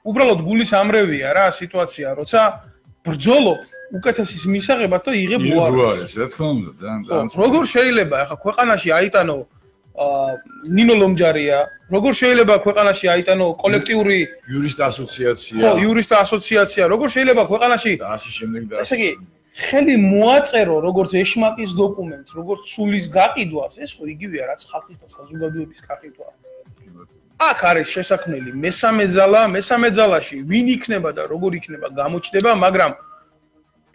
Speaker 1: უბრალოდ გულის ამრევია რა სიტუაცია, როცა ბრძოლო უკეთესის მისაღებად და იღებ
Speaker 2: უარეს. რა თქმა უნდა, ძალიან.
Speaker 1: როგორ შეიძლება ეხლა ქვეყანაში აიტანო ნინო ლომჯარია, როგორ შეიძლება ქვეყანაში აიტანო კოლექტიური
Speaker 2: იურისტ ასოციაცია?
Speaker 1: ხო, იურისტ ასოციაცია, როგორ შეიძლება ქვეყანაში
Speaker 2: და ასე შემდეგ და
Speaker 1: ასე იგი ხელი მოაწერო როგორც ეშმაკის დოკუმენტს, როგორც სულის გაყიდვას, ეს ხო იგივეა რაც ხალხის და საზოგადოების გაყიდვა. აქ არის შესაქმნელი მესამე ძალა, მესამე ძალაში ვინ იქნება და როგორ იქნება გამოჩნდება, მაგრამ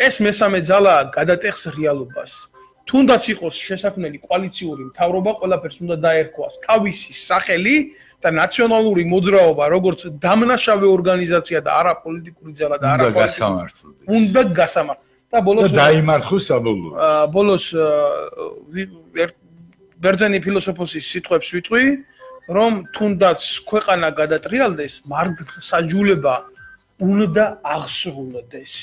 Speaker 1: ეს მესამე ძალა გადატეხს რეალობას. თუნდაც იყოს შესაქმნელი კოალიციური მთავრობა, ყველაფერს უნდა დაერქვას თავისი სახელი და ნაციონალური მოძრაობა, როგორც დამნაშავე ორგანიზაცია და არა პოლიტიკური ძალა და არა
Speaker 2: პოლიტიკური.
Speaker 1: უნდა გასამართლოს. და ბოლოს
Speaker 2: და დაიმარხოს საბოლოო.
Speaker 1: აა ბოლოს ბერძენი ფილოსოფოსის სიტყვებს ვიტყვი, რომ თუნდაც ქვეყანა გადატრიალდეს, მარცხაჯულება უნდა აღსრულდეს.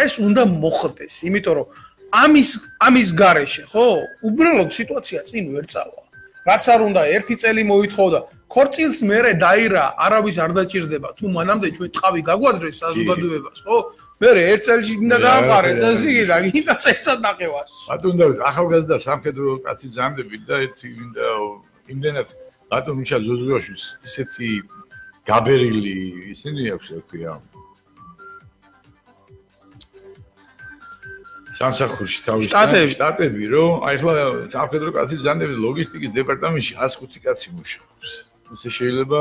Speaker 1: ეს უნდა მოხდეს, იმიტომ რომ ამის ამის გარეშე, ხო? უბრალოდ სიტუაცია წინ ვერ წავა. რაც არ უნდა ერთი წელი მოითხოვდა, ქორწილს მერე დაირა, არავის არ დაჭirdება, თუ მანამდე ჩვენ ტყავი გაგვაძრეს საზოგადოებას, ხო? მერე ერთ წელში მინდა დააყარე და იგი და გინდა წეცა ნახევარ.
Speaker 2: ბატონ და ახალგაზრდა სამხედრო კაცი ძამდები და ერთი მინდა იმდენად ბატონ მიშა ზოზუაშვილს ისეთი გაბერილი ისინი აქვს რა ქვია სამსახურში თავის
Speaker 1: შტატები
Speaker 2: შტატები რომ აი ახლა სამხედრო კაცი ბრძანდები ლოგისტიკის დეპარტამენტში 105 კაცი მუშაობს. ისე შეიძლება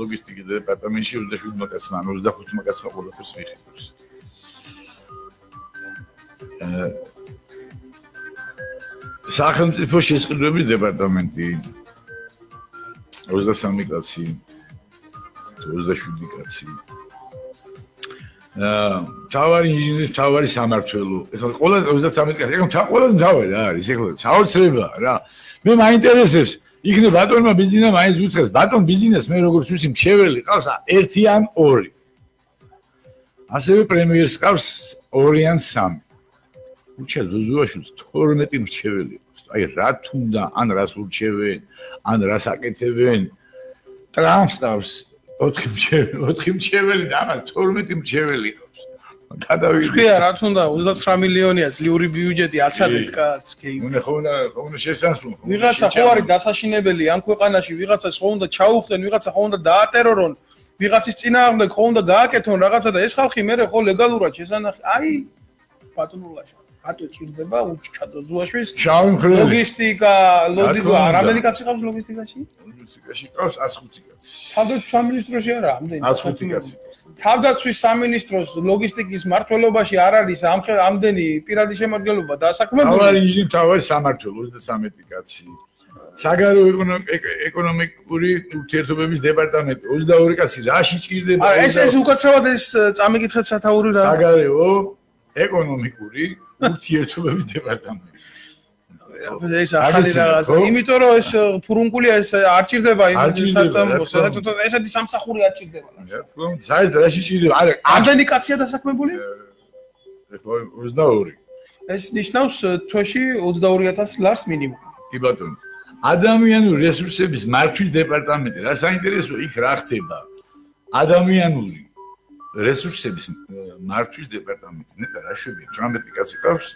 Speaker 2: ლოგისტიკის დეპარტამენტში 27 კაცმა, 25 კაცმა ყველაფერს მიხედოს. აა სახელმწიფო შესყიდვების დეპარტამენტი 23 კაცი 27 კაცი თავარი ინჟინერი, თავარი სამართველო. ეს ყველა 33 კაცი, ეგ ყველაზე მთავარი რა არის, ეხლა საოცრება რა. მე მაინტერესებს, იქნებ ბატონმა ბიზნესმა მაინც უცხეს, ბატონ ბიზნეს მე როგორც ვისი მჩეველი ყავს ერთი ან ორი. ასევე პრემიერს ყავს ორი ან სამი. უჩა ზუზუაშვილს 12 მჩეველი ყავს. აი რა თუნდა, ან რას ურჩევენ, ან რას აკეთებენ. ტრამპს ყავს 4 მჩეველი, 4 მჩეველი და ამას 12 მჩეველი ყავს. გადავიდე.
Speaker 1: თქვია რა თქმა უნდა 29 მილიონია წლიური ბიუჯეტი აცადეთ კაც, კი.
Speaker 2: უნდა ხო უნდა ხო უნდა შესასრულო.
Speaker 1: ვიღაცა ხო არის დასაშინებელი ამ ქვეყანაში, ვიღაცა ხო უნდა ჩაუხდენ, ვიღაცა ხო უნდა დაატერორონ, ვიღაცის წინააღმდეგ ხო უნდა გააკეთონ რაღაცა და ეს ხალხი მე ხო ლეგალურად შესანახი. აი ბატონულაში რატო ჭირდება უჩქადო ზუაშვის
Speaker 2: შავი მხრელი
Speaker 1: ლოგისტიკა ლოგისტიკა რამდენი კაცი ყავს ლოგისტიკაში?
Speaker 2: ლოგისტიკაში ყავს 105 კაცი
Speaker 1: თავდაცვის სამინისტროში არა ამდენი.
Speaker 2: 105 კაცი
Speaker 1: თავდაცვის სამინისტროს ლოგისტიკის მართლობაში არ არის ამხელ ამდენი პირადი შემადგენლობა დასაქმებული
Speaker 2: თავარი ინჟინერი თავარი სამართლო 23 კაცი. საგარეო ეკონომიკური ურთიერთობების დეპარტამენტი 22 კაცი რაში ჭირდება
Speaker 1: ეს ეს უკაცრავად ეს წამიგითხეთ სათაური რა.
Speaker 2: საგარეო ეკონომიკური ურთიერთობების დეპარტამენტი.
Speaker 1: ეს ახალი რაღაცა. იმიტომ რომ ეს ფურუნკულია ეს არ ჭირდება იმ საწამოს, საერთოდ ესეთი სამსახური არ ჭირდება.
Speaker 2: რა თქმა უნდა, საერთოდ რა შეიძლება? არა,
Speaker 1: ამდენი კაცია დასაქმებული?
Speaker 2: ეხლა 22.
Speaker 1: ეს ნიშნავს თვეში 22000 ლარს მინიმუმ.
Speaker 2: კი ბატონო. ადამიანური რესურსების მართვის დეპარტამენტი, რა საინტერესო იქ რა ხდება? ადამიანური რესურსების მართვის დეპარტამენტი. ნეტა რა შეგვიძლია 18 კაცი ყავს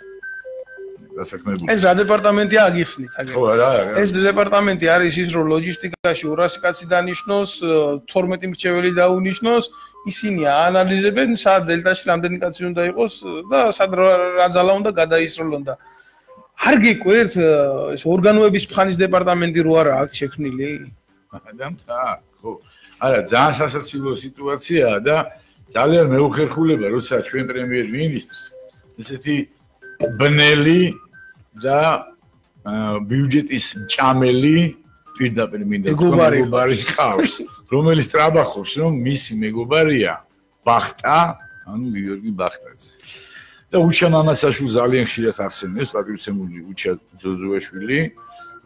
Speaker 2: დასაქმებული.
Speaker 1: ეს რა დეპარტამენტია აგიხსნით
Speaker 2: აგერ. ხო რა
Speaker 1: ეს დეპარტამენტი არის ის რომ ლოჯისტიკაში 200 კაცი დანიშნოს, 12 მრჩეველი დაუნიშნოს, ისინი აანალიზებენ სად დელტაში რამდენი კაცი უნდა იყოს და სად რა ძალა უნდა გადაისროლონ და არ გიკვირთ ეს ორგანოების ფხანის დეპარტამენტი რო არა აქ შექმნილი?
Speaker 2: ადამიანთა, ხო. არა, ძალიან სასაცილო სიტუაციაა და ძალიან მეუხერხულება, როცა ჩვენ პრემიერ-მინისტრს ესეთი ბნელი და ბიუჯეტის ჭამელი პირდაპირ მინდა მეგობარი ყავს, რომელიც ტრაბახობს, რომ მისი მეგობარია ბახტა, ანუ გიორგი ბახტაძე. და უჩა მამასაშვილი ძალიან ხშირად ახსენებს პატრიცემული უჩა ზოზუაშვილი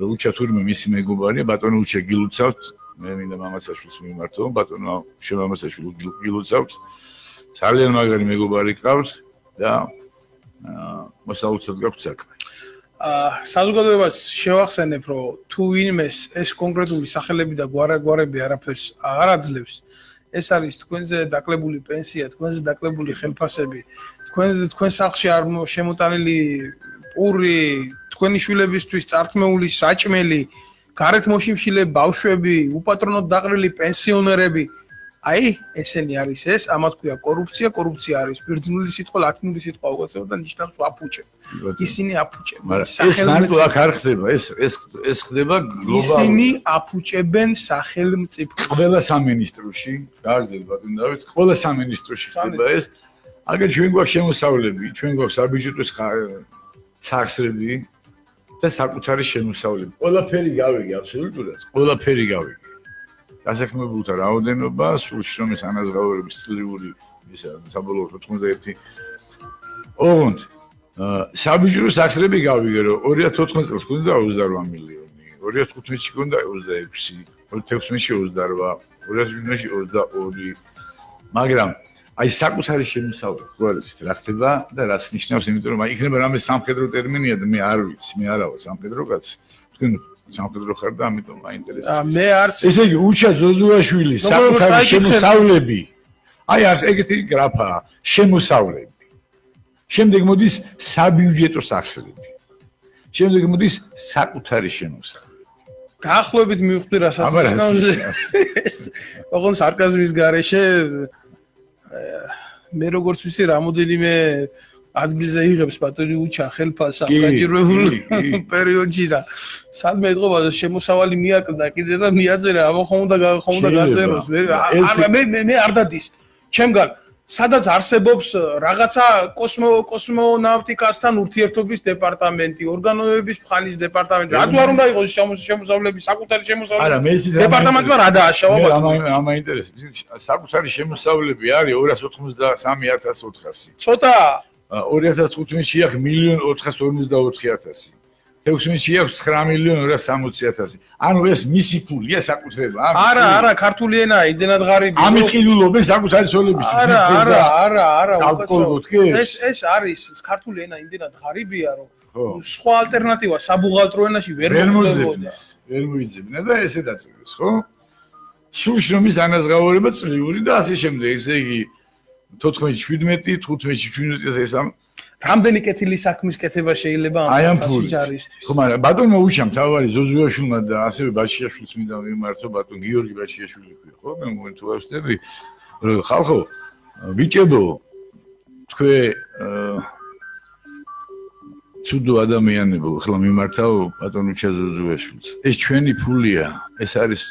Speaker 2: რომ უჩა თურმე მისი მეგობარია ბატონო უჩა გილოცავთ მე მინდა მამაცაშვილს მიმართო ბატონო შემამაცაშვილი გილოცავთ. ძალიან მაგარი მეგობარი ყავთ და აა მოსაუცოდ გაქვთ საქმე.
Speaker 1: აა საზოგადოებას შევახსენებ რომ თუ ვინმეს ეს კონკრეტული სახელები და გვარაგვარები არაფერს არ აძლევს ეს არის თქვენზე დაკლებული პენსია, თქვენზე დაკლებული ხელფასები, თქვენზე თქვენ სახლში არ შემოტანილი პური, თქვენი შვილებისთვის წართმეული საჭმელი, გარეთ მოშიმშილე ბავშვები, უპატრონოდ დაყრილი პენსიონერები, აი, ესენი არის ეს, ამათ ქვია კორუფცია, კორუფცია არის ბერძნული სიტყვა, ლათინური სიტყვა უკაცრავად და ნიშნავს აფუჭებ. ისინი
Speaker 2: მაგრამ ეს მარტო აქ არ ხდება, ეს ეს ეს ხდება გლობალურად.
Speaker 1: ისინი აფუჭებენ სახელმწიფოს.
Speaker 2: ყველა სამინისტროში, გარზელ ბატონ დავით, ყველა სამინისტროში ხდება ეს. აგერ ჩვენ გვაქვს შემოსავლები, ჩვენ გვაქვს საბიუჯეტოს სახსრები და საკუთარი შემოსავლები. ყველაფერი გავიგე აბსოლუტურად, ყველაფერი გავიგე. დასაქმებულთა რაოდენობა სულ შრომის ანაზღაურების წლიური ისა საბოლოო 91 ოღონდ საბიჯრო სახსრები გავიგე რომ 2014 წელს ქონდა 28 მილიონი 2015-ში ქონდა 26 2016-ში 28 2017-ში 22 მაგრამ აი საკუთარი შემოსავალი ყოველთვის რა ხდება და რაც ნიშნავს იმიტომ რომ აი იქნება რამე სამხედრო ტერმინია და მე არ ვიცი მე არა ვარ სამხედრო კაცი თქვენ სამხედრო ხარ და ამიტომ მაინტერესებს.
Speaker 1: აა მე არც
Speaker 2: ესე იგი უჩა ზოზუაშვილი საკუთარი შემოსავლები. აი არს ეგეთი გრაფა შემოსავლები. შემდეგ მოდის საბიუჯეტო სახსრები. შემდეგ მოდის საკუთარი შემოსავლები.
Speaker 1: გაახლოებით მივხვდი რასაც ისნავზე. ოღონ სარკაზმის გარეშე მე როგორც ვიცი რამოდენიმე ადგილზე იღებს ბატონი უჩა ხელფას აღაჭირებულ პერიოდში და სადმე ეთყობა შემოსავალი მიაკდა კიდე და მიაწერა აბა ხომ უნდა ხომ უნდა გაწეროს მე მე მე არ დადის. ჩემგან სადაც არსებობს რაღაცა კოსმო კოსმონავტიკასთან ურთიერთობის დეპარტამენტი, ორგანოების ფხანის დეპარტამენტი. რატო არ უნდა იყოს შემოსავლების საკუთარი შემოსავლები? არა, მე ისე დეპარტამენტმა რა დააშავა ბატონო?
Speaker 2: მე ამა ინტერესებს. საკუთარი შემოსავლები არის 283400.
Speaker 1: ცოტა
Speaker 2: 2015-ში აქვს 1.454.000. 16-ში აქვს 9.260.000. ანუ ეს მისი ფულია საკუთრება.
Speaker 1: არა, არა, ქართული ენა იმდენად ღარიბია.
Speaker 2: ამის ყიდულობენ საკუთარი სოლებისთვის.
Speaker 1: არა, არა, არა, არა, უკაცო. ეს ეს არის ქართული ენა იმდენად ღარიბია, რომ სხვა ალტერნატივა საბუღალტრო ენაში ვერ
Speaker 2: მოგვიძებნა. ვერ მოიძებნა და ესე დაწერეს, ხო? სულ შრომის ანაზღაურება წლიური და ასე შემდეგ. ესე იგი 14-17, 15-17 ეს ამ
Speaker 1: რამდენი კეთილი საქმის კეთება შეიძლება
Speaker 2: ამ ფაშიჯარისთვის. ხო, მაგრამ ბატონო უშამ თავარი ზოზუაშვილმა და ასევე ბაშიაშვილს მინდა მიმართო ბატონ გიორგი ბაშიაშვილი ქვია, ხო? მე მომენტ ავსტები ხალხო ბიჭებო თქვე ცუდო ადამიანებო, ხლა მიმართავ ბატონ უჩა ზოზუაშვილს. ეს ჩვენი ფულია, ეს არის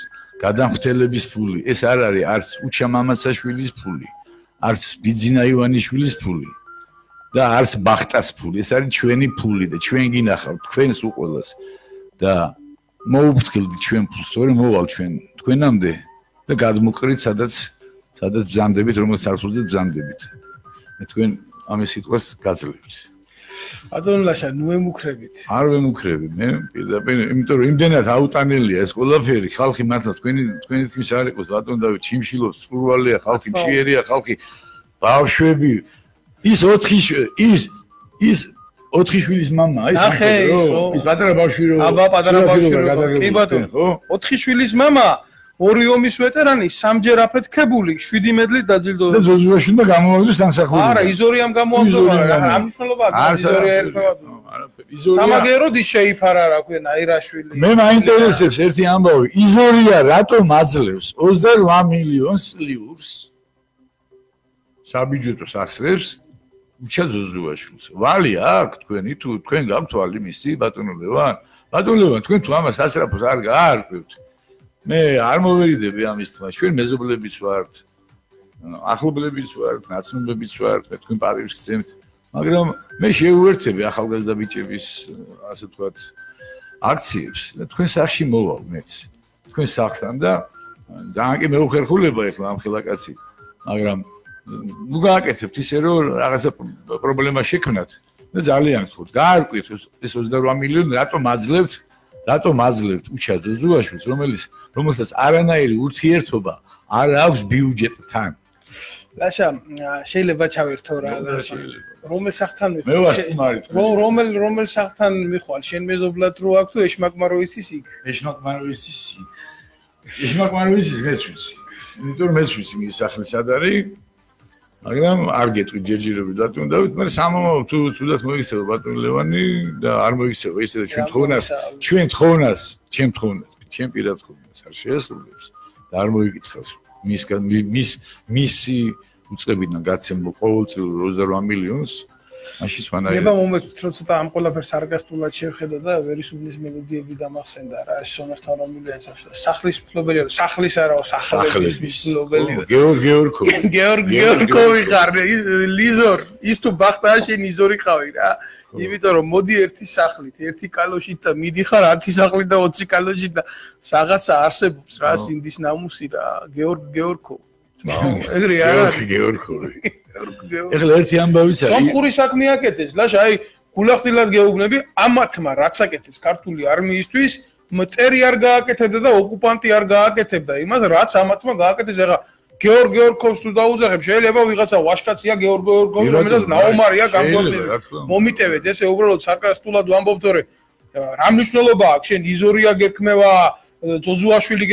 Speaker 2: გადამხდელების ფული, ეს არ არის არც უჩა მამასაშვილის ფული. არც ბიძინა ივანიშვილის ფული და არც ბახტას ფული. ეს არის ჩვენი ფული და ჩვენ გინახავთ თქვენს უყოლას და მოუფრთხილდით ჩვენ ფულს, თორე მოვალ ჩვენ თქვენამდე და გადმოყრით სადაც სადაც ბზანდებით, რომელ სართულზე ბზანდებით. მე თქვენ ამის სიტყვას გაძლევთ.
Speaker 1: ადონლაშა ნუ ემუქრებით.
Speaker 2: არ ვემუქრები, მე პირდაპირ, იმიტომ რომ იმდენად აუტანელია ეს ყველაფერი, ხალხი მართლა თქვენი თქვენი თქმის არ იყოს, ბატონ დავით, ჩიმშილოს, სურვალია, ხალხი მშიერია, ხალხი ბავშვები, ის 4 ის ის 4 შვილის მამაა ის ახე ის ხო ის პატარა ბავშვი რო
Speaker 1: აბა პატარა ბავშვი რო კი ბატონო ხო 4 შვილის მამა ორი ომის ვეტერანი, სამჯერ აფეთქებული, 7 მედლით დაჯილდოვებული.
Speaker 2: და ზოზუაში უნდა გამოაგდეს სამსახური.
Speaker 1: არა, იზორიამ გამოაგდო, ამნიშნულობა აქვს იზორია ერთად. სამაგეროდ ის შეიფარა რა ქვია, ნაირაშვილი.
Speaker 2: მე მაინტერესებს ერთი ამბავი, იზორია რატომ აძლევს 28 მილიონს ლიურს? საბიჯეტოს ახსნებს უჩა ზოზუაშვილს. ვალი აქვს თქვენი თუ თქვენ გაქვთ ვალი მისი ბატონო ლევან? ბატონო ლევან, თქვენ თუ ამას ასრაფოს არ გაარკვევთ. მე არ მოვერიდები ამის თქმა, ჩვენ მეზობლებიც ვართ. ახლობლებიც ვართ, ნაცნობებიც ვართ, მე თქვენ პატივს გცემთ. მაგრამ მე შეუერთები ახალგაზრდა ბიჭების ასე ვთქვათ აქციებს და თქვენ სახში მოვალ მეც. თქვენ სახთან და ძალიან კი მეუხერხულება ეხლა ამ ხელაკაცი. მაგრამ ნუ გააკეთებთ ისე რომ რაღაცა პრობლემა შექმნათ და ძალიან გთხოვთ, გაარკვიეთ ეს 28 მილიონი რატომ აძლევთ? რატომ აძლევთ უჩა ზუზუაშვილს რომელიც რომელსაც არანაირი ურთიერთობა არ აქვს ბიუჯეტთან?
Speaker 1: ლაშა შეიძლება ჩავერთო რა რომელ სახთან
Speaker 2: მიხვალ
Speaker 1: რომელ რომელ სახთან მიხვალ შენ მეზობლად რო აქ თუ ეშმაკმაროისის იქ?
Speaker 2: ეშმაკმაროისის იქ. ეშმაკმაროისის მეცვისი იმიტომ რომ მეცვისი მის სახლის სად არის მაგრამ არ გეტყვი ჯერჯერობით ბატონ დავით, მაგრამ სამომავლო თუ თუდად მოიქცევა ბატონ ლევანი და არ მოიქცევა ისე და ჩვენ თხოვნას, ჩვენ თხოვნას, ჩემ თხოვნას, ჩემ პირად თხოვნას არ შეესრულებს და არ მოიკითხავს. მის მის მისი უწყებიდან გაცემულ ყოველწლიურ 28 მილიონს მაშინ სვანაირი.
Speaker 1: ნება მომეც რომ ცოტა ამ ყველაფერს სარგასტულად შევხედა და ვერისუბლის მელოდიები დამახსენდა რა ეს სომეხთან რომ მილიონს სახლის მფლობელი სახლის არაო სახლის მფლობელი
Speaker 2: გეორგ გეორგო. *laughs*
Speaker 1: გეორგ გეორგოვი ხარ ლიზორ ის თუ ბახტაში ნიზორი ხავი რა. იმიტომ რომ მოდი ერთი სახლით ერთი კალოშით და მიდიხარ 10 სახლით და 20 კალოშით და რაღაცა არსებობს რა სინდის ნამუსი რა. გეორგ გეორგო. ეგრე არა
Speaker 2: გეორგოვი ეხლა ერთი ამბავიც
Speaker 1: არის. სამხური საქმე აკეთეს ლაშა აი გულახდილად გეუბნები ამათმა რაც აკეთეს ქართული არმიისთვის მტერი არ გააკეთებდა და ოკუპანტი არ გააკეთებდა იმას რაც ამათმა გააკეთეს. ეხლა გეორგ გეორგოვს თუ დაუძახებ შეიძლება ვიღაცა ვაშკაცია გეორგ გეორგოვი რომელსაც ნაომარია გამგოსნის მომიტევეთ. ესე უბრალოდ სარკასტულად ვამბობ თორე რა მნიშვნელობა აქვს? შენ იზორია გეკმევა ძოძუაშვილი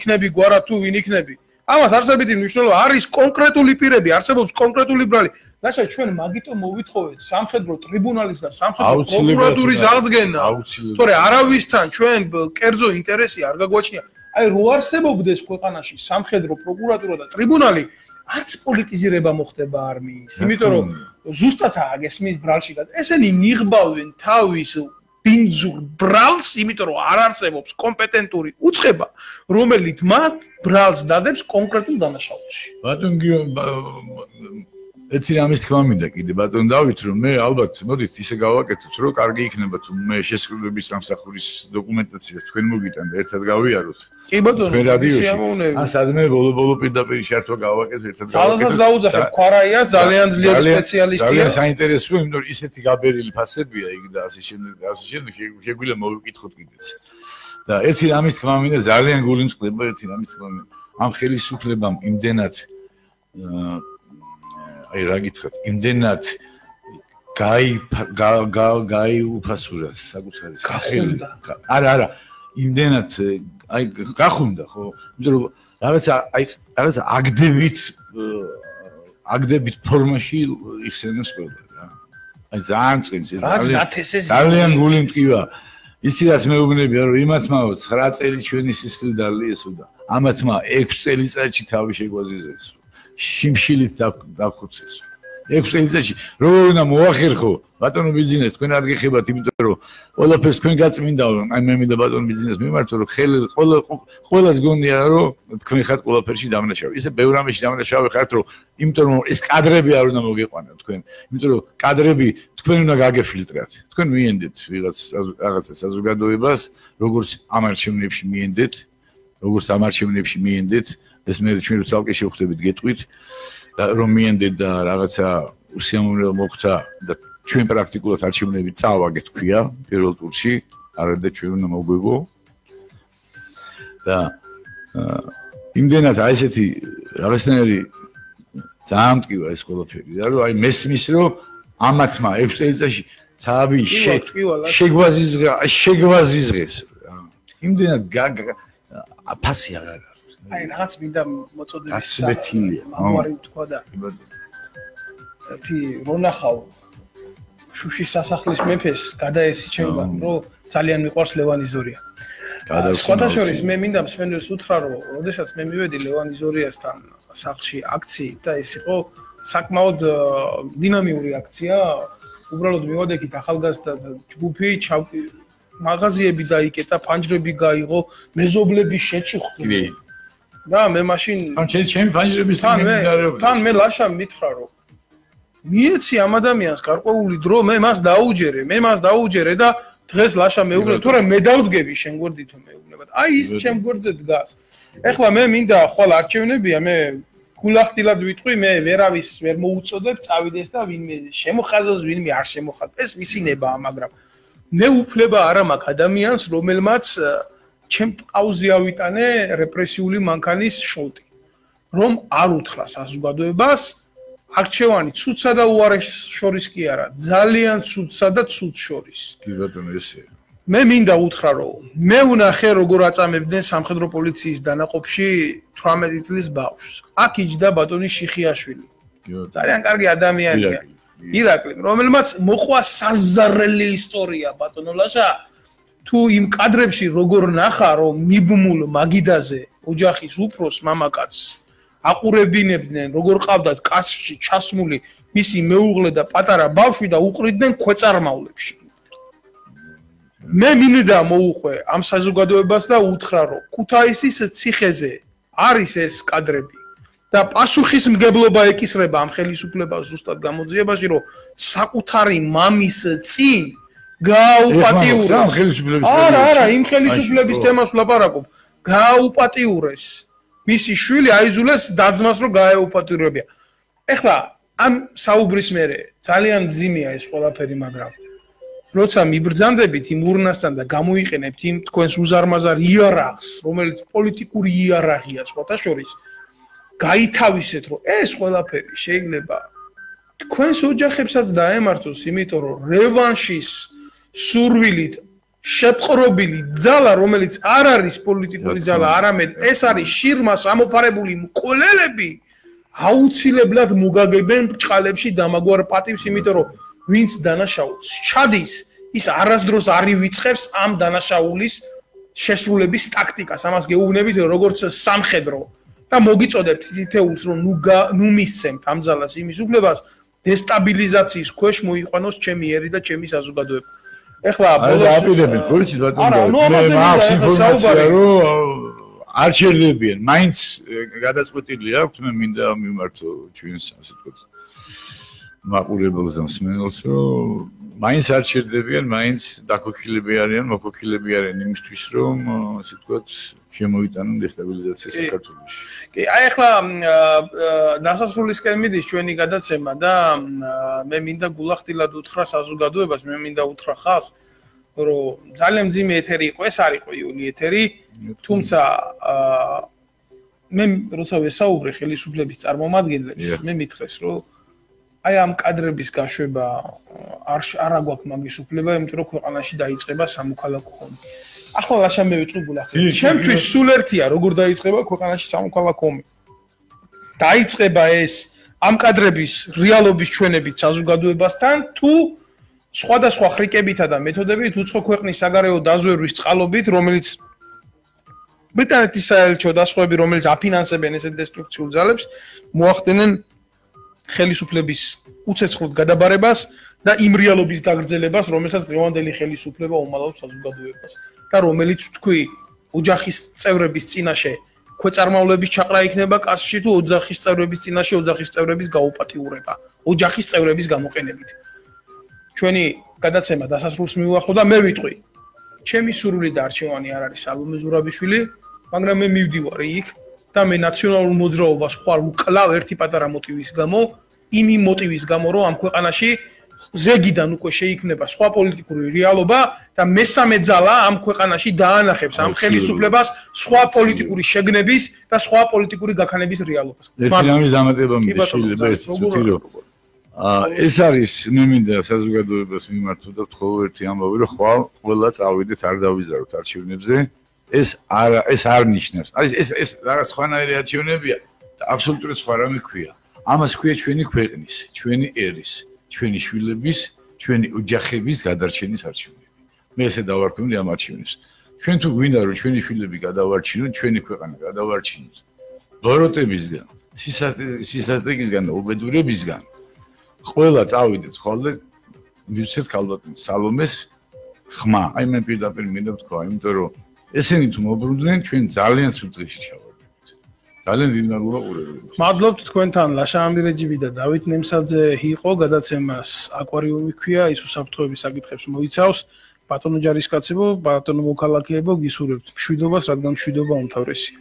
Speaker 1: იქნები გვარა თუ ვინ იქნები ამას არსებითი მნიშვნელობა არის კონკრეტული პირები, არსებობს კონკრეტული ბრალი. ნაშა ჩვენ მაგიტო მოვითხოვეთ სამხედრო ტრიბუნალის და სამხედრო პროკურატურის აღდგენა. თორე არავისთან ჩვენ კერძო ინტერესი არ გაგვაჩნია. აი რო არსებობდეს ქვეყანაში სამხედრო პროკურატურა და ტრიბუნალი, არც პოლიტიზირება მოხდება არმიის. იმიტომ რომ ზუსტად აგესმის ბრალში და ესენი ნიღბავენ თავის ბინძურ ბრალს, იმიტომ რომ არ არსებობს კომპეტენტური უცხება, რომელიც მათ ბრალს დადებს კონკრეტულ დანაშაულში.
Speaker 2: ბატონ გიო ერთი რამის თქმა მინდა კიდე. ბატონ დავით რომ მე ალბათ მოდით ისე გავაკეთოთ რომ კარგი იქნება თუ მე შესრულების სამსახურის დოკუმენტაციას თქვენ მოგიტან და ერთად გავიაროთ.
Speaker 1: კი ბატონო
Speaker 2: მე რადიოში ან სადმე ბოლო ბოლო პირდაპირ შერთვა გავაკეთოთ ერთად
Speaker 1: გავაკეთოთ ძალას დაუძახებ ქვარაია ძალიან ძლიერი სპეციალისტია.
Speaker 2: ძალიან საინტერესოა იმიტომ რომ ისეთი გაბერილი ფასებია იქ და ასე შემდეგ ასე შემდეგ შეგვიძლია მოვიკითხოთ კიდეც. და ერთი რამის თქმა მინდა ძალიან გული მწყდება ერთი რამის თქმა მინდა. ამ ხელისუფლებამ იმდენად აი რა გითხრათ, იმდენად გაი გაი უფასურა საკუთარი
Speaker 1: სახელი.
Speaker 2: არა, არა, იმდენად აი გახუნდა, ხო? იმიტომ რომ რაღაცა აი რაღაცა აგდებით აგდებით ფორმაში იხსენებს ყველა რა. აი ძალიან წინს ეს
Speaker 1: ძალიან
Speaker 2: ძალიან გული მტკივა. ისი რაც მეუბნებია რომ იმათმა 9 წელი ჩვენი სისხლი დალიესო და ამათმა 6 წელიწადში თავი შეგვაზიზეს. შიმშილით დახუცეს. 6 წელიწადში როგორ უნდა მოახერხო? ბატონო ბიზნეს თქვენ არ გიხებათ იმიტომ რომ ყველაფერს თქვენ გაწმინდაო აი მე მინდა ბატონო ბიზნეს მიმართო რომ ხელ ყველა ყველას გონია რომ თქვენ ხართ ყველაფერში დამნაშავე. ისე ბევრ ამაში დამნაშავე ხართ რომ იმიტომ რომ ეს კადრები არ უნდა მოგეყვანოთ თქვენ. იმიტომ რომ კადრები თქვენ უნდა გაგეფილტრათ. თქვენ მიენდეთ ვიღაც რაღაცა საზოგადოებას როგორც ამარჩევნებში მიენდეთ როგორც ამარჩევნებში მიენდეთ ეს მე ჩვენ რო ცალკე შევხვდებით გეტყვით რომ მიენდეთ და რაღაცა უსიამოვნება მოხდა და ჩვენ პრაქტიკულად არჩევნები წავაგეთ ქვია პირველ ტურში არადა ჩვენ უნდა მოგვიგო და იმდენად აი ესეთი რაღაცნაირი ძალიან მტკივა ეს ყველაფერი და რომ აი მესმის რომ ამათმა 6 წელიწადში თავი შეგვაზიზღა შეგვაზიზღეს იმდენად ფასი აღარა
Speaker 1: აი რაღაც მინდა მოწოდების ამარი თქვა და ერთი რონახავ შუშის სასახლის მეფეს გადაესი ჩემგან რომ ძალიან მიყვარს ლევანი ზორია. სხვათაშორის მე მინდა მსმენელს უთხრა რომ ოდესაც მე მივედი ლევანი ზორიასთან სახლში აქციით და ეს იყო საკმაოდ დინამიური აქცია უბრალოდ მივადექით ახალგაზრდა ჯგუფი მაღაზიები დაიკეტა ფანჯრები გაიღო მეზობლები შეწუხდნენ და მე მაშინ
Speaker 2: ან ჩემ ჩემ ფანჯრების
Speaker 1: თან მე თან მე ლაშა მითხრა რომ მიეცი ამ ადამიანს გარკვეული დრო მე მას დაუჯერე მე მას დაუჯერე და დღეს ლაშა მეუბნე თორემ მე დავდგები შენ გვერდით მეუბნებად აი ის ჩემ გვერდზე დგას. ეხლა მე მინდა ხვალ არჩევნებია მე გულახდილად ვიტყვი მე ვერავის ვერ მოუწოდებ წავიდეს და ვინმე შემოხაზოს ვინმე არ შემოხაზოს ეს მისი ნებაა მაგრამ მე უფლება არ მაქვს ადამიანს რომელმაც ჩემ ტყავზე ავიტანე რეპრესიული მანქანის შოლტი რომ არ უთხრა საზოგადოებას არჩევანი ცუცსა და უარეს შორის კი არა ძალიან ცუცსა და ცუც შორის.
Speaker 2: კი ბატონო ესეა?
Speaker 1: მე მინდა უთხრა რომ მე ვნახე როგორ აწამებდნენ სამხედრო პოლიციის დანაყოფში 18 წლის ბავშვს. აქ იჯდა ბატონი შიხიაშვილი. ძალიან კარგი ადამიანია. ირაკლი რომელმაც მოყვა საზარელი ისტორია ბატონო ლაშა თუ იმ კადრებში როგორ ნახა რომ მიბმულ მაგიდაზე ოჯახის უფროს მამაკაცს აყურებინებდნენ როგორ ყავდათ კასში ჩასმული მისი მეუღლე და პატარა ბავშვი და უყრიდნენ ქვეწარმავლებში. მე მინდა მოუყვე ამ საზოგადოებას და უთხრა რომ ქუთაისის ციხეზე არის ეს კადრები და პასუხისმგებლობა ეკისრება ამ ხელისუფლებას ზუსტად გამოძიებაში რომ საკუთარი მამის წინ გააუპატიურეს. არა არა იმ ხელისუფლების თემას ვლაპარაკობ გააუპატიურეს. მისი შვილი აიზულეს დაძმას რომ გაეუპატიურებია. ეხლა ამ საუბრის მერე ძალიან ძიმია ეს ყველაფერი, მაგრამ როცა მიბრძანდებით იმ ურნასთან და გამოიყენებთ იმ თქვენს უზარმაზარ იარაღს, რომელიც პოლიტიკური იარაღია სხვათა შორის, გაითავისეთ, რომ ეს ყველაფერი შეიძლება თქვენს ოჯახებსაც დაემართოს, იმიტომ რომ რევანშის სურვილით შეპყრობილი ძალა, რომელიც არ არის პოლიტიკური ძალა, არამედ ეს არის შირმა სამოფარებული მკვლელები, აუცილებლად მოგაგებენ ბრჭყალებში დამაგვარ პატივს, იმიტომ რომ ვინც დანაშაულს ჩადის, ის არასდროს არ ივიწყებს ამ დანაშაულის შესრულების ტაქტიკას. ამას გეუბნებით როგორც სამხედრო და მოგიწოდებთ თითეულს რომ ნუ ნუ მისცემთ ამ ძალას იმის უფლებას დესტაბილიზაციის ქვეშ მოიყვანოს ჩემი ერი და ჩემი საზოგადოება. ეხლა ბოლოს
Speaker 2: აპირებით ხო იცით ბატონო მე მაქვს ინფორმაცია რომ არ შეიძლება მაინც გადაწყვეტილი აქვს მე მინდა მიმართო ჩვენს ასე ვთქვათ მაყურებელს და მსმენელს რომ მაინც არ ჩერდებიან, მაინც დაქოქილები არიან, მოქოქილები არიან იმისთვის, რომ ასე ვთქვათ, შემოიტანონ დესტაბილიზაცია საქართველოში.
Speaker 1: კი, აი ახლა დასასრულისკენ მიდის ჩვენი გადაცემა და მე მინდა გულახდილად უთხრა საზოგადოებას, მე მინდა უთხრა ხალხს, რომ ძალიან ძიმე ეთერი იყო, ეს არ იყო იული ეთერი, თუმცა მე როცა ვესაუბრე ხელისუფლების წარმომადგენლებს, მე მითხრეს, რომ აი ამ კადრების გაშვება არ არ აგვაქვს მაგის უფლება, იმიტომ რომ ქვეყანაში დაიწყება სამოქალაქო ომი. ახლა ლაშა მე ვიტყვი გულახსენ. ჩემთვის სულ ერთია, როგორ დაიწყება ქვეყანაში სამოქალაქო ომი. დაიწყება ეს ამ კადრების რეალობის ჩვენებით საზოგადოებასთან თუ სხვადასხვა ხრიკებითა და მეთოდებით უცხო ქვეყნის საგარეო დაზვერვის წყალობით, რომელიც ბრიტანეთის საელჩო და სხვაები, რომელიც აფინანსებენ ესეთ დესტრუქციულ ძალებს, მოახდენენ ხელისუფლების უცეცხლოდ გადაბარებას და იმ რეალობის გაგრძელებას, რომელსაც დღევანდელი ხელისუფლება უმალავს საზოგადოებას. და რომელიც თქვი ოჯახის წევრების წინაშე ქვეწარმავლების ჩაყრა იქნება კასში თუ ოჯახის წევრების წინაშე ოჯახის წევრების გაუპატიურება, ოჯახის წევრების გამოყენებით. ჩვენი გადაცემა დასასრულს მიუახლოვ და მე ვიტყვი, ჩემი სურვილი და არჩევანი არ არის ალომე ზურაბიშვილი, მაგრამ მე მივდივარ იქ და მე ნაციონალურ მოძრაობას ხვალ უკლავ ერთი პატარა მოტივის გამო, იმი მოტივის გამო, რომ ამ ქვეყანაში ზეგიდან უკვე შეიქმნება სხვა პოლიტიკური რეალობა და მესამე ძალა ამ ქვეყანაში დაანახებს ამ ხელისუფლებას სხვა პოლიტიკური შეგნების და სხვა პოლიტიკური გაქანების რეალობას.
Speaker 2: ერთი ამის დამატება მინდა შეიძლება ეს ცოტი რომ ეს არის მე მინდა საზოგადოებას მიმართო და თხოვ ერთი ამბავი რომ ხვალ ყველა წავიდეთ არ დავიზაროთ არჩევნებზე ეს არ ეს არ ნიშნავს. აი ეს ეს რაღაც სხვანაირი არჩევნებია და აბსოლუტურად სხვა რამე ქვია. ამას ქვია ჩვენი ქვეყნის, ჩვენი ერის, ჩვენი შვილების, ჩვენი ოჯახების გადარჩენის არჩევნები. მე ესე დავარქვი ამ არჩევნებს. ჩვენ თუ გვინდა რომ ჩვენი შვილები გადავარჩინონ, ჩვენი ქვეყანა გადავარჩინოთ. ბოროტებისგან, სისასტიკისგან და უბედურებისგან ყველა წავიდეთ ხოლმე ვიცით ქალბატონ სალომეს ხმა. აი მე პირდაპირ მინდა ვთქვა, იმიტომ რომ ესენი თუ მოbrunდნენ ჩვენ ძალიან სულ დღეში ჩავარდით. ძალიან დიდი მადლობა ყურებელს.
Speaker 1: მადლობთ თქვენთან ლაშა ამირეჯიბი და დავით ნემსაძე იყო გადაცემას აკვარიუმი ქვია ის უსაფრთხოების საკითხებს მოიცავს. ბატონო ჯარისკაცებო, ბატონო მოქალაქეებო, გისურვებთ მშვიდობას, რადგან მშვიდობა უმთავრესია.